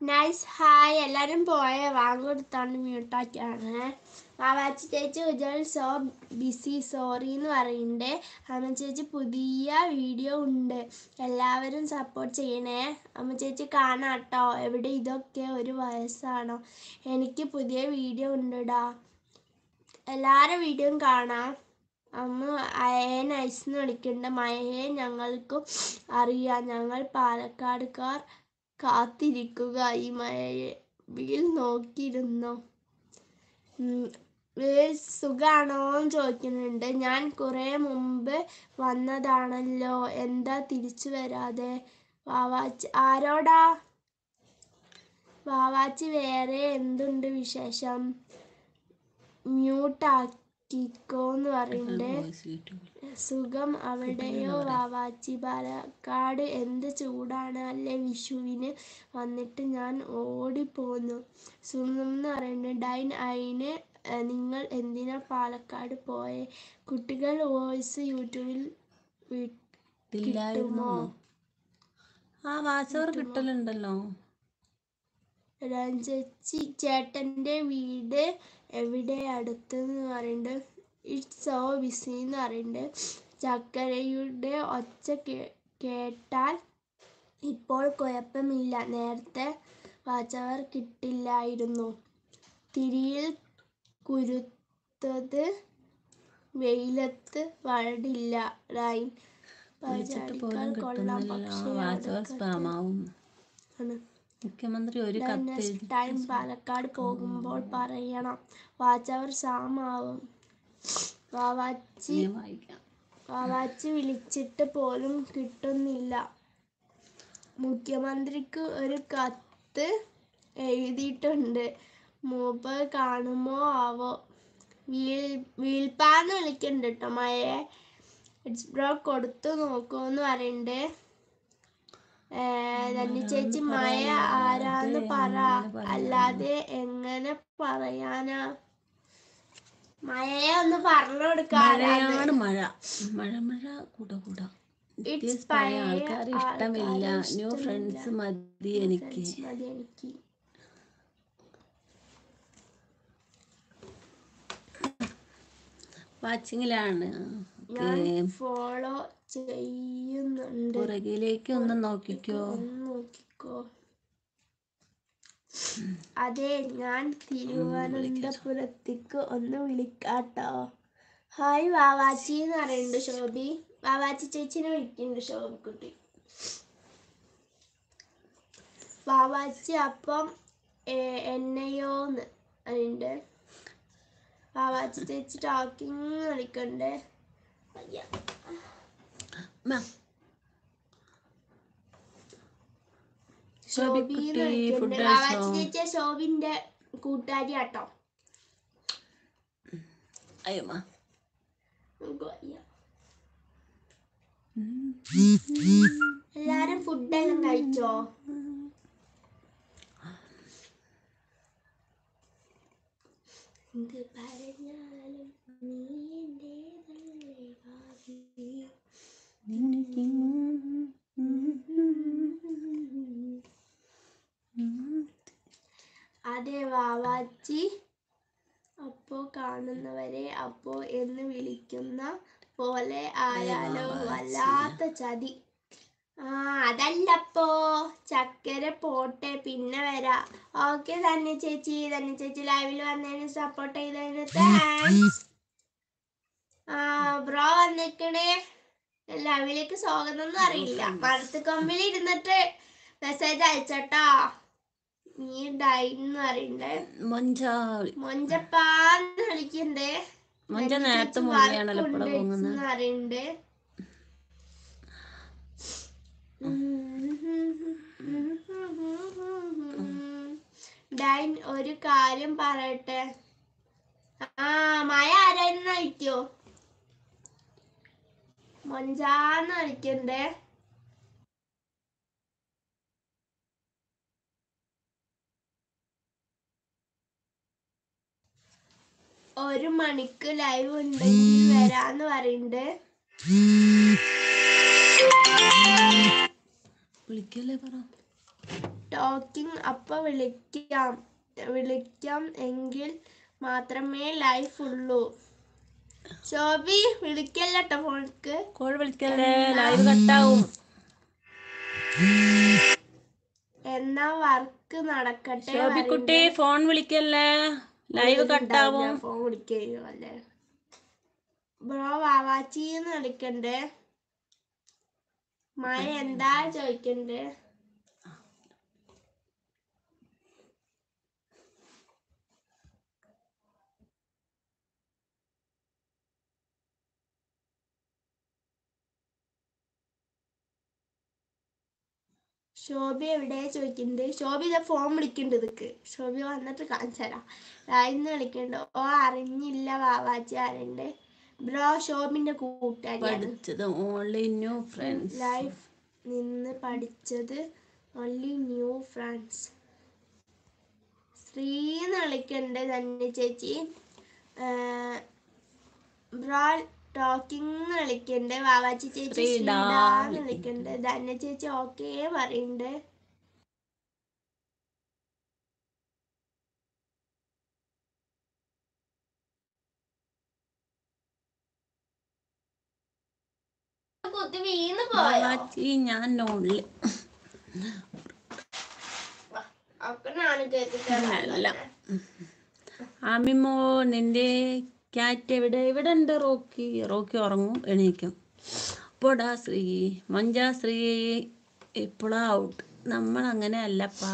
നൈസ് ഹായ് എല്ലാവരും പോയ? ബാങ്ക് കൊടുത്താണ്ട് മ്യൂട്ടാക്കിയാണ് വാവാച്ചി ചേച്ചി ഉജൽ സോ ബിസി സോറി എന്ന് പറയുന്നുണ്ട് അമ്മ ചേച്ചി പുതിയ വീഡിയോ ഉണ്ട്. എല്ലാവരും സപ്പോർട്ട് ചെയ്യണേ. അമ്മ ചേച്ചി കാണാട്ടോ. എവിടെ ഇതൊക്കെ ഒരു വയസ്സാണോ? എനിക്ക് പുതിയ വീഡിയോ ഉണ്ടടാ. എല്ലാവരുടെ വീഡിയോയും കാണാം. അമ്മ അയേ നൈസ് എന്ന് വിളിക്കുന്നുണ്ട് മയയെ ഞങ്ങൾക്കും അറിയാം. ഞങ്ങൾ പാലക്കാടുകാർ കാത്തിരിക്കുക. ഈ മഴയെ വീൽ നോക്കിയിരുന്നോ സുഖാണോ എന്ന് ചോദിക്കുന്നുണ്ട്. ഞാൻ കുറേ മുമ്പ് വന്നതാണല്ലോ. എന്താ തിരിച്ചു വരാതെ? വാവാച്ചി ആരോടാ? വാവാച്ചി വേറെ എന്തുണ്ട് വിശേഷം? മ്യൂട്ടാ കിക്കോ എന്ന് പറയുന്നുണ്ട് സുഖം അവിടെയോ വാവാച്ചി പാലക്കാട് എന്ത് ചൂടാണ് അല്ലേ വിഷുവിന്? വന്നിട്ട് ഞാൻ ഓടിപ്പോന്നു. സുഖം എന്ന് പറയുന്നത് ഡൈൻ അയിന് നിങ്ങൾ എന്തിനാ പാലക്കാട് പോയെ? കുട്ടികൾ വോയിസ് യൂട്യൂബിൽ കിട്ടുമോ? ആ വാച്ചവർ കിട്ടലുണ്ടല്ലോ. രഞ്ജി ചേട്ടന്റെ വീട് എവിടെ അടുത്തെന്ന് പറയുന്നുണ്ട് ഇറ്റ്സ് സോ ബിസി എന്ന് പറയുന്നുണ്ട് ചക്കരയുടെ ഒച്ച കേട്ടാൽ ഇപ്പോൾ കുഴപ്പമില്ല. നേരത്തെ വാച്ചവർ കിട്ടില്ലായിരുന്നു. തിരിയിൽ കുരുത്തത് വെയിലത്ത് വരടില്ല. റൈൻ കൊള്ളാം. പക്ഷേ മുഖ്യമന്ത്രി ഒരു കത്ത് ടൈം പാലക്കാട് പോകുമ്പോൾ പറയണം. വാച്ചവർ സാമാവും. വാവാച്ചി വാവാച്ചി വിളിച്ചിട്ട് പോലും കിട്ടുന്നില്ല. മുഖ്യമന്ത്രിക്ക് ഒരു കത്ത് എഴുതിയിട്ടുണ്ട്. മൂപ്പ് കാണുമോ ആവോ? വീൽ വീൽപ്പാന്ന് വിളിക്കണ്ട് കേട്ടോ മഴയെ ഇറ്റ്സ് ബ്രോ കൊടുത്തു നോക്കുമെന്ന് പറയുന്നുണ്ട് ചേച്ചി മഴ ആരാന്ന് പറ. അല്ലാതെ എങ്ങനെ പറയാനാ? മഴയെ ഒന്ന് പറഞ്ഞു കൊടുക്കാറാണ് മഴ. മഴ മഴ കൂട കൂട. ആൾക്കാർ ഇഷ്ടമില്ല. ന്യൂ. ഫ്രണ്ട്സ് മതി എനിക്ക്. വാച്ചിങ്ങിലാണ് ഫോളോ ചെയ്യുന്നുണ്ട്. പുറകിലേക്ക് ഒന്ന് നോക്കിക്കോ. നോക്കിക്കോ. അതെ ഞാൻ തിരുവനന്തപുരത്തേക്ക് ഒന്ന് വിളിക്കാട്ടോ. ഹായ് വാവാച്ചി എന്ന് പറയുന്നുണ്ട് ശോഭി. വാവാച്ചി ചേച്ചിനെ വിളിക്കുന്നുണ്ട് ശോഭിക്കുട്ടി. വാവാച്ചി അപ്പം എന്നയോന്ന് ഉണ്ട് വാവാച്ചി ചേച്ചി ടോക്കിങ് കളിക്കണ്ടേ അയ്യ. മാ, ശോഭി ശോഭിക്കുട്ടി, എന്ന് വിളിക്കുന്നുണ്ട് food വാവാച്ചി കഴിച്ചോ? ചേച്ചി ശോഭിന്റെ കൂട്ടുകാരി ആട്ടോ അയ്യോ. എല്ലാരും ഫുഡെല്ലാം കഴിച്ചോ? എന്ത് പറഞ്ഞാലും നീ ഭാവി. അതെ വാവാച്ചി. അപ്പോ കാണുന്നവരെ അപ്പോ എന്ന് വിളിക്കുന്ന പോലെ ആയാലോ വല്ലാത്ത ചതി. ആ അതല്ലപ്പോ ചക്കര പോട്ടെ പിന്നെ വരാ. ഓക്കെ തന്നെ ചേച്ചി തന്നെ ചേച്ചി ലൈവിൽ വന്നതിന് സപ്പോർട്ട് ചെയ്തതിന് താങ്ക്സ് ആ ബ്രോ വന്നിക്കണേ. ലൈവിലേക്ക് സ്വാഗതം എന്ന് അറിയില്ല മരത്തുകൊമ്പിൽ ഇരുന്നിട്ട് മെസ്സേജ് അയച്ചട്ടാ. നീ ഡൈന്ന് അറിയണ്ടേ മൊഞ്ച മൊഞ്ചപ്പാന്ന് വിളിക്കണ്ടേ? മൊഞ്ച നേരത്തെ അറിയണ്ട്. ഡൈൻ ഒരു കാര്യം പറയട്ടെ. ആ മഴ ആരായിരുന്നു അയക്കോ മൊഞ്ചാന്ന് കളിക്കണ്ടേ? ഒരു മണിക്ക് ലൈവ് ഉണ്ടെങ്കിൽ വരാന്ന് പറയണ്ട്. വിളിക്കല്ലേ പറ. ടോക്കിംഗ് അപ്പൊ വിളിക്കാം. വിളിക്കാം എങ്കിൽ മാത്രമേ ലൈഫ് ഉള്ളൂ. ശോഭി വിളിക്കല്ലോ ഫോണിക്ക് കോൾ വിളിക്കല്ലേ? ലൈവ് കട്ടാവും. എന്നാ വർക്ക് നടക്കട്ടെ ശോഭിക്കുട്ടി ഫോൺ വിളിക്കല്ലേ? ലൈവ് കട്ടാവും. ഫോൺ വിളിക്കുകയോ അല്ലേ? ബ്രോ വാവാച്ചിന്ന് വിളിക്കണ്ടേ? മഴ എന്താ ചോദിക്കണ്ടേ? ശോഭി എവിടെയാ ചോദിക്കുന്നത്? ഷോബി ഇതാ ഫോം വിളിക്കുന്നുണ്ട് ഇതൊക്കെ. ശോഭി വന്നിട്ട് കാണിച്ചു തരാം. ലൈന്ന് വിളിക്കുന്നുണ്ട്. ഓ അറിഞ്ഞില്ല വാവാച്ചി ആരുണ്ട്. ബ്രോ ശോഭിന്റെ കൂട്ടുകാരിയാണ്. പഠിച്ചത് ഓൺലി ന്യൂ ഫ്രണ്ട്സ് ലൈഫ് നിന്ന് പഠിച്ചത് ഓൺലി ന്യൂ ഫ്രണ്ട്സ് ശ്രീന്ന് വിളിക്കുന്നുണ്ട് തന്നെ ചേച്ചി. ബ്രോ ടോക്കിംഗ് എന്ന് വിളിക്കുന്നുണ്ട് വാവാച്ചി ചേച്ചി വിളിക്കണ്ട് ശ്രീഡാന്ന് ധന്യ ചേച്ചി ഓക്കേ പറയുന്നുണ്ട് ഞാൻ നോണിൽ അല്ല. ആമിമോ നിന്റെ ക്യാറ്റ് എവിടെ? ഇവിടെ ഉണ്ട് റോക്കി? റോക്കി ഉറങ്ങും എണീക്കും. പൊടാ ശ്രീ. മഞ്ചാ ശ്രീ. ഇപ്പോഴാ ഔട്ട് നമ്മൾ അങ്ങനെ അല്ലപ്പാ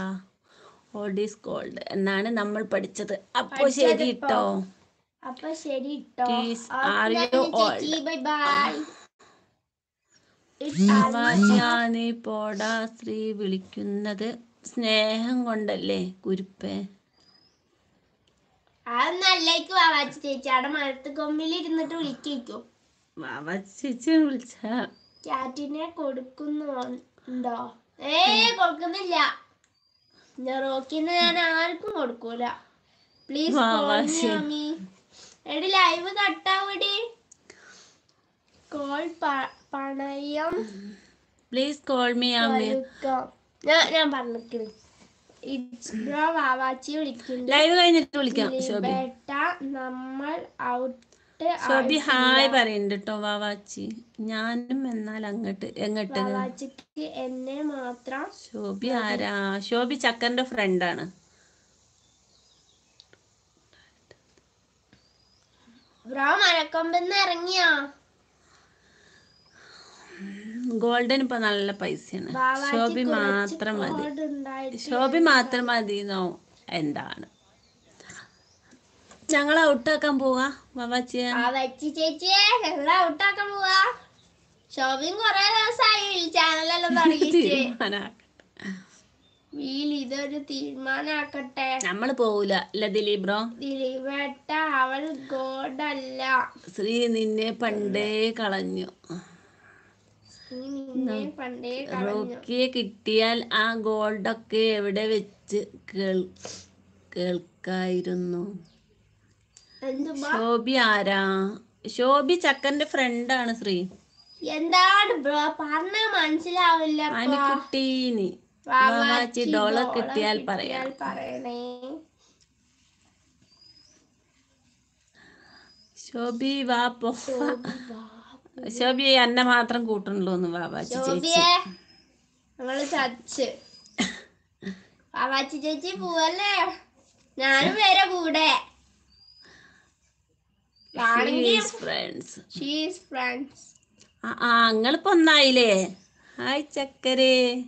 ഓൾഡ് ഈസ് കോൾഡ് എന്നാണ് നമ്മൾ പഠിച്ചത്. അപ്പോ ശരി ഇട്ടോ അപ്പൊ ശരി നീ പോടാ ശ്രീ വിളിക്കുന്നത് സ്നേഹം കൊണ്ടല്ലേ കുരുപ്പേ? അത് നല്ലേക്ക് വാവാച്ചി ചേച്ചി. അവിടെ മരത്ത് കൊമ്പിൽ ഇരുന്നിട്ട് വിളിക്കും വാവാച്ചി വിളിച്ച. ക്യാറ്റിനെ കൊടുക്കുന്നുണ്ടോ ഏ കൊടുക്കുന്നില്ല. ഞാൻ റോക്കിന്ന് ഞാൻ ആർക്കും കൊടുക്കൂല. പ്ലീസ്. എടി ലൈവ് കട്ടാവടി. കോൾ പണയം. പ്ലീസ് കോൾ മീ ഞാൻ ഞാൻ പറഞ്ഞിരിക്കുന്നു വാവാച്ചി വിളിക്കുന്നു ലൈവ് കഴിഞ്ഞിട്ട് വിളിക്കാം ശോഭി ബേട്ട നമ്മൾ ഔട്ട് ശോഭി ഹായ് പറയുന്നുണ്ട് കേട്ടോ വാവാച്ചി. ഞാനും എന്നാൽ അങ്ങോട്ട് എങ്ങോട്ട് വാവാച്ചിക്ക് എന്നെ മാത്രം ശോഭി ആരാ? ശോഭി ചക്കന്റെ ഫ്രണ്ടാണ് ബ്രോ മഴക്കൊമ്പന്ന് ഇറങ്ങിയോ? ഗോൾഡൻ ഇപ്പൊ നല്ല പൈസയാണ്. ശോഭി മാത്രം മതി. ഷോബി ശോഭി മാത്രം മതി എന്നോ എന്താണ്? ഞങ്ങൾ ഔട്ടാക്കാൻ പോവാ ഞങ്ങൾ ഔട്ടാക്കാൻ പോവാ. കൊറേ ദിവസമായി ചാനലെല്ലാം ഇതൊരു തീരുമാനാക്കട്ടെ. നമ്മൾ പോവൂല അല്ല ദിലീപ് ബ്രോ? ദിലീപേട്ട അവൾ ഗോഡല്ല. ശ്രീ നിന്നെ പണ്ടേ കളഞ്ഞു നീ നിന്നെ പണ്ടേ കളഞ്ഞു റോക്കിയെ കിട്ടിയാൽ ആ ഗോൾഡൊക്കെ എവിടെ വെച്ച് കേൾ കേൾക്കായിരുന്നു? ശോഭി ആരാ? ശോഭി ചക്കന്റെ ഫ്രണ്ടാണ് ശ്രീ. എന്താണ് ബ്രോ? പറഞ്ഞ മനസ്സിലാവില്ല ആനിക്കുട്ടീനി വാവാച്ചി ഡോളർ കിട്ടിയാൽ പറയാം പറയണേ. ശോഭി വാ പോ. ശോഭി എന്നെ മാത്രം കൂട്ടണല്ലോന്ന് ബാബാച്ചി ചേച്ചി. ബാബാച്ചി ചച്ച് പോവല്ലേ? ഞാനും വരെ കൂടെ. ഫ്രണ്ട്സ് ആ നിങ്ങളിപ്പോ ഒന്നായില്ലേ? ഹായ് ചക്കരേ.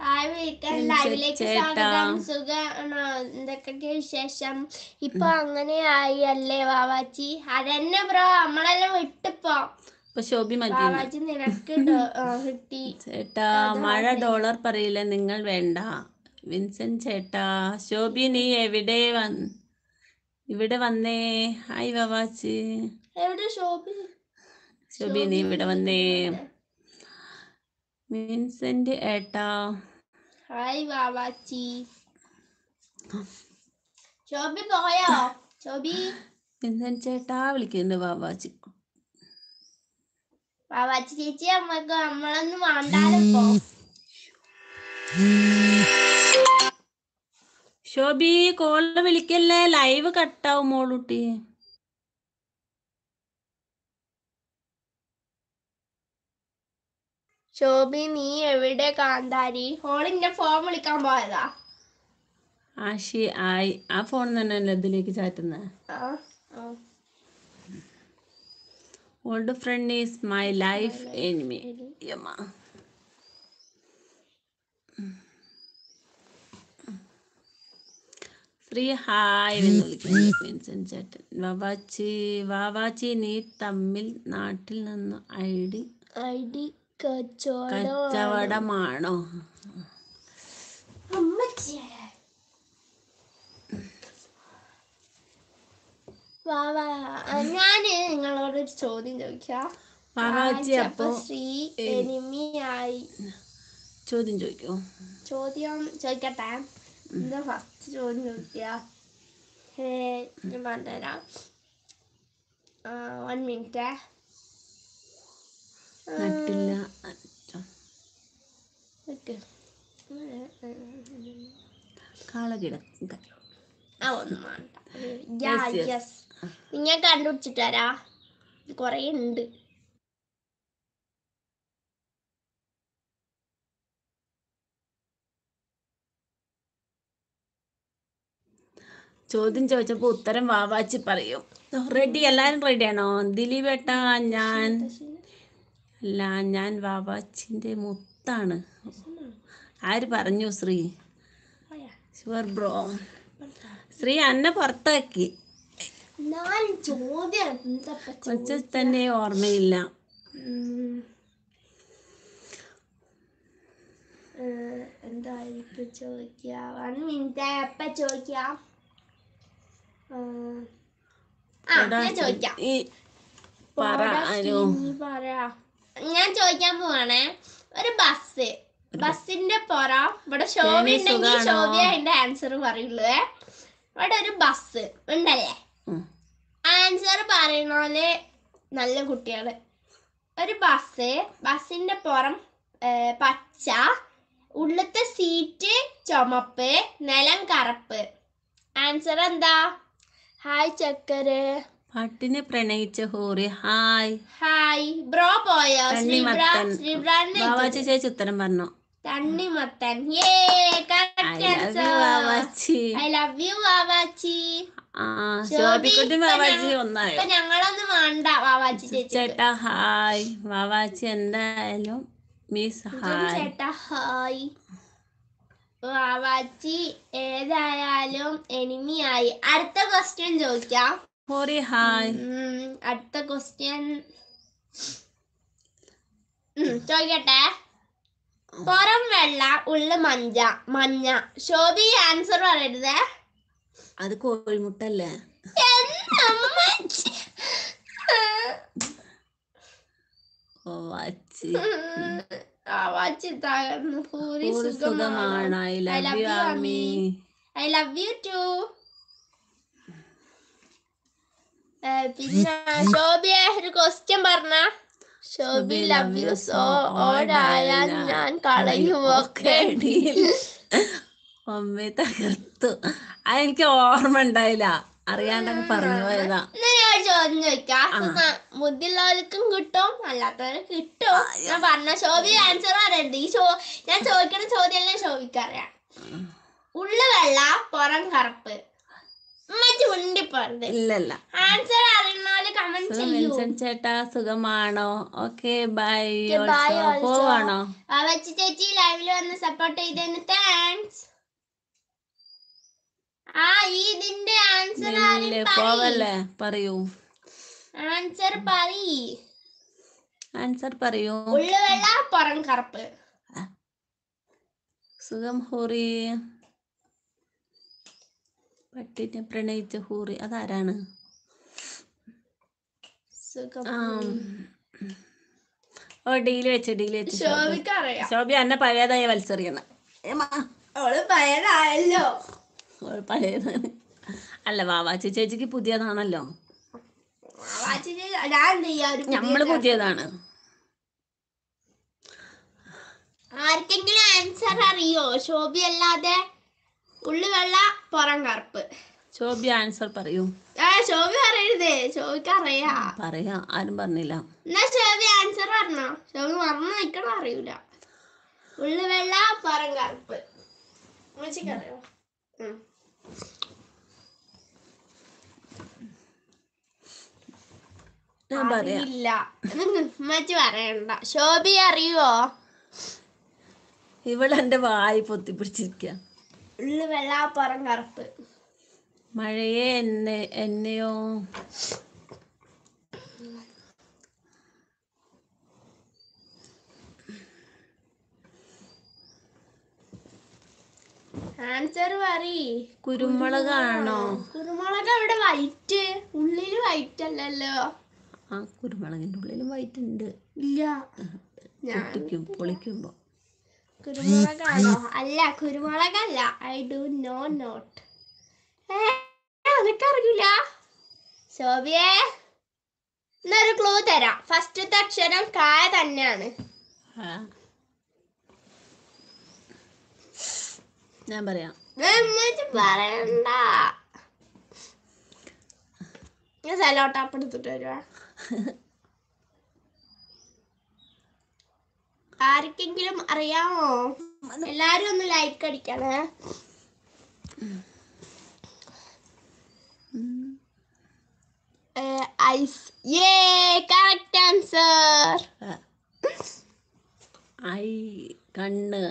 ഹായ് ലൈവിലേക്ക്. സ്വാഗതം. എന്തൊക്കെ വിശേഷം? ഇപ്പൊ അങ്ങനെ ആയി അല്ലേ വാവാച്ചി അതന്നെ ബ്രോ നമ്മളെല്ലാം വിട്ടിപ്പോ. ഇപ്പൊ ശോഭി മതി. വാവാച്ചി നിനക്ക് ഡോ- ആ, കിട്ടി. ചേട്ടാ മഴ ഡോളർ പറയില്ല നിങ്ങൾ വേണ്ട. വിൻസെന്റ് ചേട്ടാ ശോഭി നീ എവിടെ വന്ന് ഇവിടെ വന്നേ? ഹായ് വാവാച്ചി എവിടെ ശോഭി? നീ ഇവിടെ വന്നേ. വിൻസെന്റ് ഏട്ടാ ഹായ് വാവാച്ചി ചോബി പോയോ? ചോബി വിൻസെന്റ് ചേട്ടാ വിളിക്കുന്നുണ്ട് വാവാച്ചി വാവാച്ചി ചേച്ചി നമ്മക്ക് നമ്മളൊന്നും വേണ്ടാലിപ്പോ ഷോബി കോളിൽ വിളിക്കല്ലേ? ലൈവ് കട്ടാവും മോളൂട്ടി. ശോഭി നീ എവിടെ കാന്താരി? ഹോളിന്റെ ഫോൺ വിളിക്കാൻ പോയതാ. ആശി ആയി. ആ ഫോൺ തന്നെയല്ലേ ഇതിലേക്ക് ചാറ്റുന്നത് ആ. Old friend is my life enemy Amma Sree hi എന്ന് വിളിക്കുന്നു. വിൻസെന്റ് ചേട്ടൻ. വാവാച്ചി വാവാച്ചി നീ തമ്മിൽ നാട്ടിൽ നിന്ന് ഐ ഡി ഐ ഡി കച്ചവടമാണോ? ഞാൻ നിങ്ങളോട് ഒരു ചോദ്യം ചോദിക്കാം. ചോദ്യം ചോദിക്കോ. ചോദ്യം ചോദിക്കട്ടെ? എന്താ ഫസ്റ്റ് ചോദ്യം ചോദിക്കാ ഞാൻ പറഞ്ഞുതരാം. വൺ മിനിറ്റ് നട്ടില്ല. ഞാൻ കണ്ടുപിടിച്ചിട്ട് തരാ കൊറേ ഉണ്ട് ചോദ്യം ചോദിച്ചപ്പോ ഉത്തരം വാവാച്ചി പറയും. റെഡി എല്ലാരും റെഡിയാണോ ദിലീപേട്ടാ ഞാൻ. അല്ല ഞാൻ വാവാച്ചിന്റെ മുത്താണ്. ആര് പറഞ്ഞു ശ്രീ? ഷുവർ ബ്രോ ശ്രീ അന്നെ പുറത്താക്കി. കൊച്ചു തന്നെ ഓർമ്മയില്ല. എന്തായിരിക്കും ചോദിക്കുക വൺ മിനിറ്റ് ചോദിക്കാം? ആ. ചോദിക്കാം. പറ. ഞാൻ ചോദിക്കാൻ പോവാണേ. ഒരു ബസ്. ബസ്സിന്റെ പുറം. ഇവിടെ ശോഭ ഉണ്ടെങ്കിൽ ശോഭ അതിന്റെ ആൻസർ പറയുള്ളൂ. ഇവിടെ ഒരു ബസ് ഉണ്ടല്ലേ. ആൻസർ പറയണോൽ നല്ല കുട്ടികൾ. ഒരു ബസ് ബസ്സിന്റെ പുറം പച്ച ഉള്ളത്തെ സീറ്റ് ചുമപ്പ് നിലം കറുപ്പ്. ആൻസർ എന്താ? ഹായ് ചക്കര്. പാട്ടിനെ പ്രണയിച്ച ഹോറി ഹായ്. ഹായ്. ബ്രോ പോയോ? തണ്ണിമത്തൻ. ചേച്ചി ഉത്തരം പറഞ്ഞു. തണ്ണിമത്തൻ. യേ യു ഐ ലവ് യു ആ ശോഭിക്കുട്ടി ഒന്നായോ? ഞങ്ങളൊന്നും വേണ്ട വാവാച്ചി ചേച്ചി ചേട്ടാ ഹായ്. വാവാച്ചി എന്തായാലും മിസ് ഹായ്. ചേട്ടാ ഹായ്. വാവാച്ചി ഏതായാലും എനിമിയായി. അടുത്ത ക്വസ്റ്റ്യൻ ചോദിക്കാം. ഹോറി ഹായ്. അടുത്ത ക്വസ്റ്റ്യൻ ചോദിക്കട്ടെ? പുറം വെള്ള ഉള്ള മഞ്ഞ. മഞ്ഞ ശോഭി ആൻസർ പറയരുത്. അത് കോഴിമുട്ടല്ലേ? സുഖമാണ്. ഐ ലവ് യു ടു പിന്നെ ഷോബി ഒരു ക്വസ്റ്റ്യൻ പറഞ്ഞ? ശോഭി ലവ് യു സോ ഓടായാൽ ഞാൻ കളയുമൊക്കെ അമ്മേ തകർത്തു. അതെനിക്ക് ഓർമ്മ ഉണ്ടായില്ല. അറിയാണ്ട് പറഞ്ഞു പോയതാ. ചോദ്യം ചോദിക്കാം. ബുദ്ധിയുള്ളവർക്കും കിട്ടും അല്ലാത്തവരും കിട്ടും. ഞാൻ പറഞ്ഞ ശോഭി ആൻസർ പറയരുത്. ഈ ഷോ ഞാൻ ചോദിക്കണ ചോദ്യം എല്ലാം ശോഭിക്കറിയാം ഉള്ളു വെള്ള പുറം കറുപ്പ്. ഇല്ലല്ല. ചേട്ടാ? സുഖമാണോ? Okay bye. പോവാണോ? ചേച്ചി ലൈവിൽ വന്ന് സപ്പോർട്ട് ചെയ്തതിന് താങ്ക്സ് ആ ഇതിന്റെ ആൻസർ പോവല്ലേ? പറയൂ. ആൻസർ പറയ്. ആൻസർ പറയൂ. ഉള്ളു വെള്ള പുറം കറുപ്പ്. സുഖം ഹൂറി. പട്ടിനെ പ്രണയിച്ച ഹൂറി അതാരാണ്? ഓ ഡീൽ വെച്ചു ഡീൽ വെച്ച് ശോഭ. എന്നെ. പഴയതായ വലിച്ചെറിയണം പഴയതാണ്. അല്ല വാവാച്ചി ചേച്ചിക്ക് പുതിയതാണല്ലോ. നമ്മൾ പുതിയതാണ്. ആർക്കെങ്കിലും ആൻസർ അറിയോ? ശോഭി അല്ലാതെ ഉള്ളു വെള്ള പുറം കറുപ്പ്. ശോഭി ആൻസർ പറയൂ. ശോഭി പറയരുതേ. ശോഭിക്ക് അറിയാ. പറയാ. ആരും പറഞ്ഞില്ല. എന്നാ ശോഭി ആൻസർ പറഞ്ഞോ? ശോഭി മറന്നു നിക്കണം അറിയൂല. ഉള്ളു വെള്ള പുറം കറുപ്പ്. ഉമ്മച്ചിക്ക് അറിയോ? ഉം. ഞാൻ പറയാം. ഉമ്മച്ചി പറയണ്ട. ശോഭി അറിയുവോ? ഇവളെന്റെ വായി പൊത്തിപ്പിടിച്ചിരിക്ക. ഉള്ളു വെള്ളാപ്പുറം കറുപ്പ്. മഴയെ എന്നെ എന്നെയോ. ആൻസർ പറീ കുരുമുളകാണോ കുരുമുളക്. അവിടെ വൈറ്റ് ഉള്ളിൽ വൈറ്റ് അല്ലല്ലോ. ആ കുരുമുളകിന്റെ ഉള്ളിലും വൈറ്റ് ഉണ്ട്. ഇല്ല. പൊളിക്കുമ്പോ. കുരുമുളകാണോ? അല്ല കുരുമുളകല്ല. ഐ ഡു നോ നോട്ട് അതൊക്കെ അറിയില്ല ശോഭിയേ എന്നൊരു ക്ലൂ തരാം. ഫസ്റ്റത്തെ അക്ഷരം കായ തന്നെയാണ്. ഞാൻ പറയാം. പറയണ്ട. ഞാൻ സെലോട്ടാപ്പ് എടുത്തിട്ട് വരുവാ ആർക്കെങ്കിലും അറിയാമോ? എല്ലാരും ഒന്ന് ലൈക്ക് അടിക്കണേ. ഐസ്. ഏ കറക്റ്റ് ആൻസർ ആ. ഐ കണ്ണ്.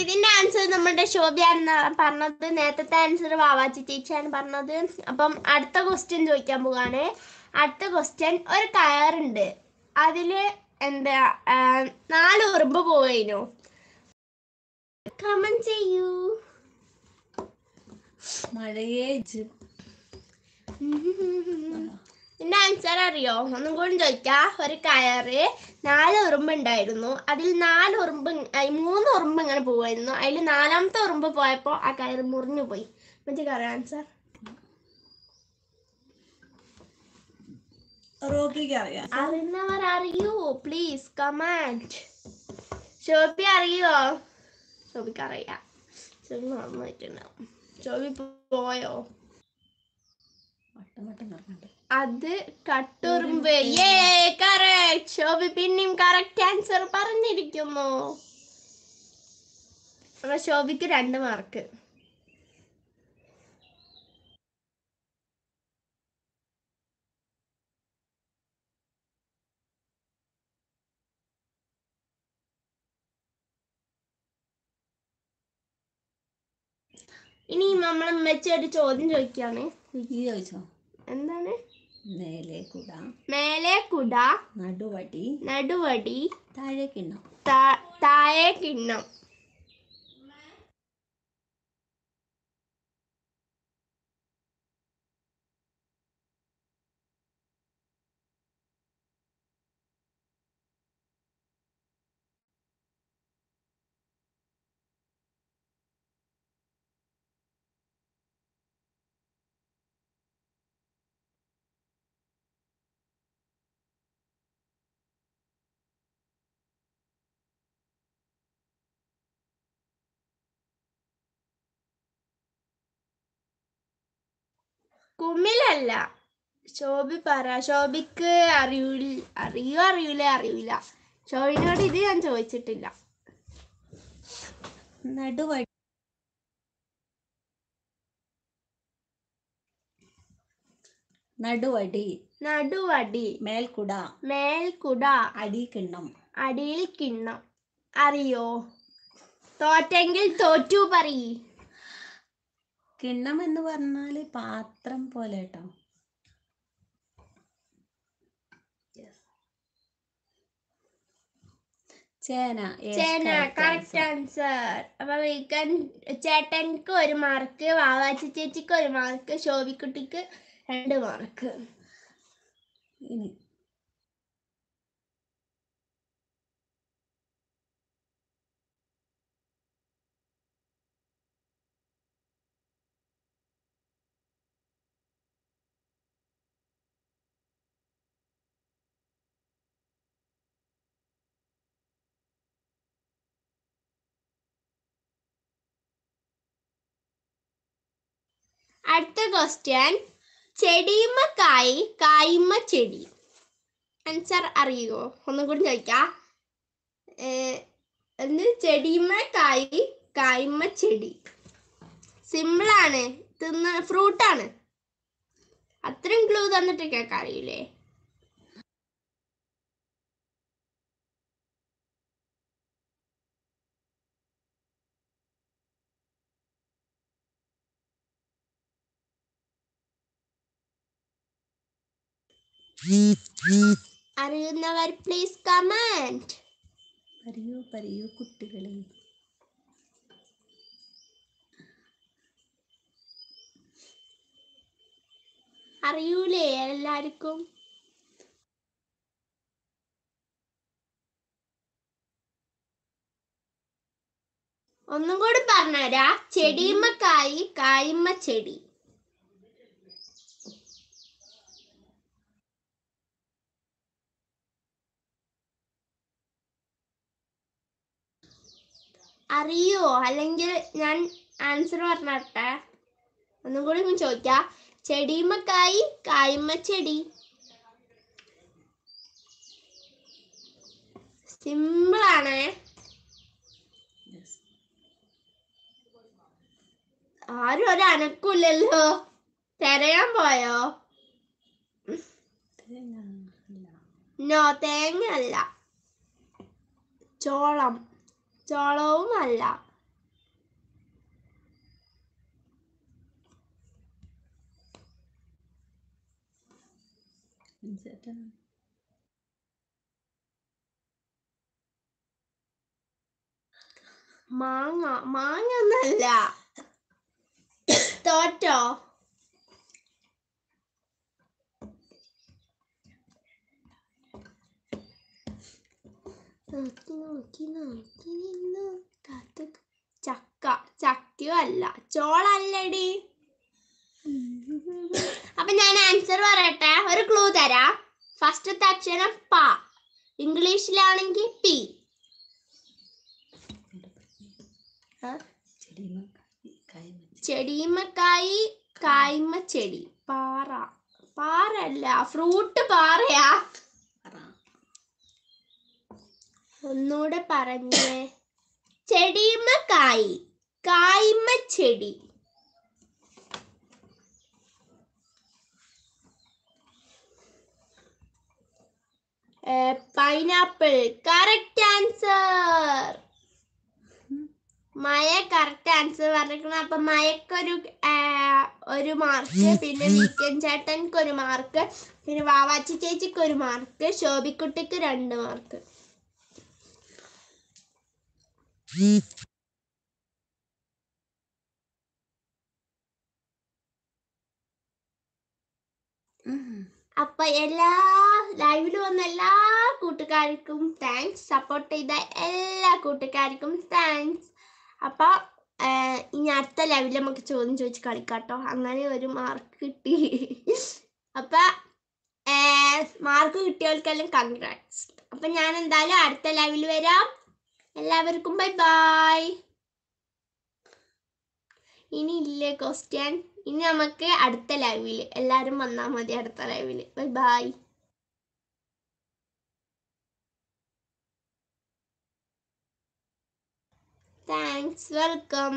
ഇതിന്റെ ആൻസർ നമ്മുടെ ശോഭയാണ് പറഞ്ഞത്. നേരത്തെ ആൻസർ വാവാച്ചി ചേച്ചിയാണ് പറഞ്ഞത്. അപ്പം അടുത്ത ക്വസ്റ്റ്യൻ ചോദിക്കാൻ പോവാണ്. അടുത്ത ക്വസ്റ്റ്യൻ ഒരു കയറുണ്ട് അതിൽ എന്താ നാല് ഉറുമ്പ് പോയിനു കമന്റ് ചെയ്യൂ. മഴയേ ഇതിന്റെ ആൻസർ അറിയോ? ഒന്നും കൂടി ചോദിക്കാ. ഒരു കയറ് നാല് ഉറുമ്പ് ഉണ്ടായിരുന്നു. അതിൽ നാല് ഉറുമ്പ് മൂന്ന് ഉറുമ്പ് ഇങ്ങനെ പോവായിരുന്നു. അതിൽ നാലാമത്തെ ഉറുമ്പ് പോയപ്പോൾ ആ കയറ് മുറിഞ്ഞു പോയി. മറ്റേ അറിയാം. ആൻസർ അറിയുന്നവർ അറിയൂ. പ്ലീസ് കമാൻഡ് ഷോപ്പി അറിയോ? ഷോപ്പിക്ക് അറിയാം. ഷോപ്പി മറന്നു പോയിട്ടുണ്ടാവും. ഷോപ്പി പോയോ? വട്ടം അത് കട്ടുറുമ്പ് ഏ കറക്റ്റ് ശോഭി പിന്നെയും കറക്റ്റ് ആൻസർ പറഞ്ഞിരിക്കുന്നു. അപ്പൊ ശോഭിക്ക് രണ്ട് മാർക്ക് ഇനി നമ്മൾ മെച്ചൊരു ചോദ്യം ചോദിക്കാണ്. ചോദിച്ചോ? എന്താണ്? നേലെ കുട മേലെ കുട നടുവടി. നടുവടി താഴെ കിണ്ണം കുമ്മിലല്ല ശോഭി പറ ശോഭിക്ക് അറിയൂ അറിയോ അറിയൂല അറിയൂല. ശോഭിനോട് ഇത് ഞാൻ ചോദിച്ചിട്ടില്ല. നടുവടി നടുവടി. നടുവടി. മേൽക്കുട. മേൽക്കുട. അടി കിണ്ണം അടിയിൽ കിണ്ണം. അറിയോ? തോറ്റെങ്കിൽ തോറ്റു പറയ്. കിണ്ണം എന്ന് പറഞ്ഞാൽ പാത്രം പോലെ കേട്ടോ ചേന yes, ചേന correct കറക്റ്റ് answer. ആൻസർ അപ്പൊ വീക്കൻ ചേട്ടൻക്ക് ഒരു മാർക്ക് വാവാച്ചി ചേച്ചിക്ക് ഒരു മാർക്ക് ശോഭിക്കുട്ടിക്ക് രണ്ട് മാർക്ക് ഇനി അടുത്ത ക്വസ്റ്റ്യൻ ചെടിയുമ്മ കായ് കായ്മ ചെടി. ആൻസർ അറിയുമോ ഒന്നും കൂടി ചോദിക്കാം എന്ന് ചെടിയുമ്മ കായ് കായ്മ ചെടി. സിമ്പിളാണ് തിന്ന ഫ്രൂട്ടാണ് അത്രയും ക്ലൂ തന്നിട്ട് അറിയില്ലേ അറിയുന്നവർ പ്ലീസ് കമന്റ് പറയൂ പറയൂ കുട്ടികളെ. അറിയൂലേ എല്ലാവർക്കും? ഒന്നും കൂടി പറഞ്ഞുതരാ. ചെടിയമ്മ കായി കായ്മ ചെടി. അറിയോ? അല്ലെങ്കിൽ ഞാൻ ആൻസർ പറഞ്ഞട്ടെ? ഒന്നും കൂടി ഒന്ന് ചോദിക്കാം. ചെടിമക്കായി കായ്മ ചെടി. സിമ്പിൾ ആണ്. ആരും ഒരു അനക്കൂല്ലല്ലോ. തിരയാൻ പോയോ? നോ തേങ്ങ അല്ല. ചോളം. ചോളവും അല്ല ചേട്ടാ മാങ്ങ മാങ്ങ ഒന്നല്ല തോറ്റോ നോക്കി നോക്കി നോക്കി നിന്നു കാത്തു ചക്ക. ചക്കയും അല്ല ചോളല്ലടി. അപ്പൊ ഞാൻ ആൻസർ പറയട്ടെ. ഒരു ക്ലൂ തരാം. ഫസ്റ്റത്തെ അക്ഷരം പ ഇംഗ്ലീഷിലാണെങ്കിൽ പി ചെടിമക്കായി കായ്മ ചെടി പാറ. പാറല്ല ഫ്രൂട്ട് പാറയാ. പറ ഒന്നുകൂടെ പറഞ്ഞേ. ചെടിയുമ്മക്കായി കായ്മ ചെടി. Pineapple correct answer. മയ കറക്റ്റ് ആൻസർ പറഞ്ഞിരിക്കണം. അപ്പൊ മയക്കൊരു ഒരു മാർക്ക് പിന്നെ വീക്കൻ ചേട്ടൻക്ക് ഒരു മാർക്ക് പിന്നെ വാവാച്ചി ചേച്ചിക്ക് ഒരു മാർക്ക് ശോഭിക്കുട്ടിക്ക് രണ്ട് മാർക്ക്. അപ്പൊ എല്ലാ ലൈവിൽ വന്ന എല്ലാ കൂട്ടുകാർക്കും താങ്ക്സ് സപ്പോർട്ട് ചെയ്ത എല്ലാ കൂട്ടുകാർക്കും താങ്ക്സ് അപ്പൊ ഇനി അടുത്ത ലൈവിൽ നമുക്ക് ചോദ്യം ചോദിച്ച് കളിക്കാട്ടോ. അങ്ങനെ ഒരു മാർക്ക് കിട്ടി. അപ്പൊ മാർക്ക് കിട്ടിയവർക്കെല്ലാം കൺഗ്രാറ്റ്സ് അപ്പൊ ഞാൻ എന്തായാലും അടുത്ത ലൈവിൽ വരാം. എല്ലാവർക്കും ബൈ ബൈ. ഇനി ഇല്ലേ ക്വസ്റ്റ്യൻ ഇനി നമുക്ക് അടുത്ത ലൈവിൽ എല്ലാവരും വന്നാൽ മതി അടുത്ത ലൈവിൽ ബൈ ബൈ. Thanks welcome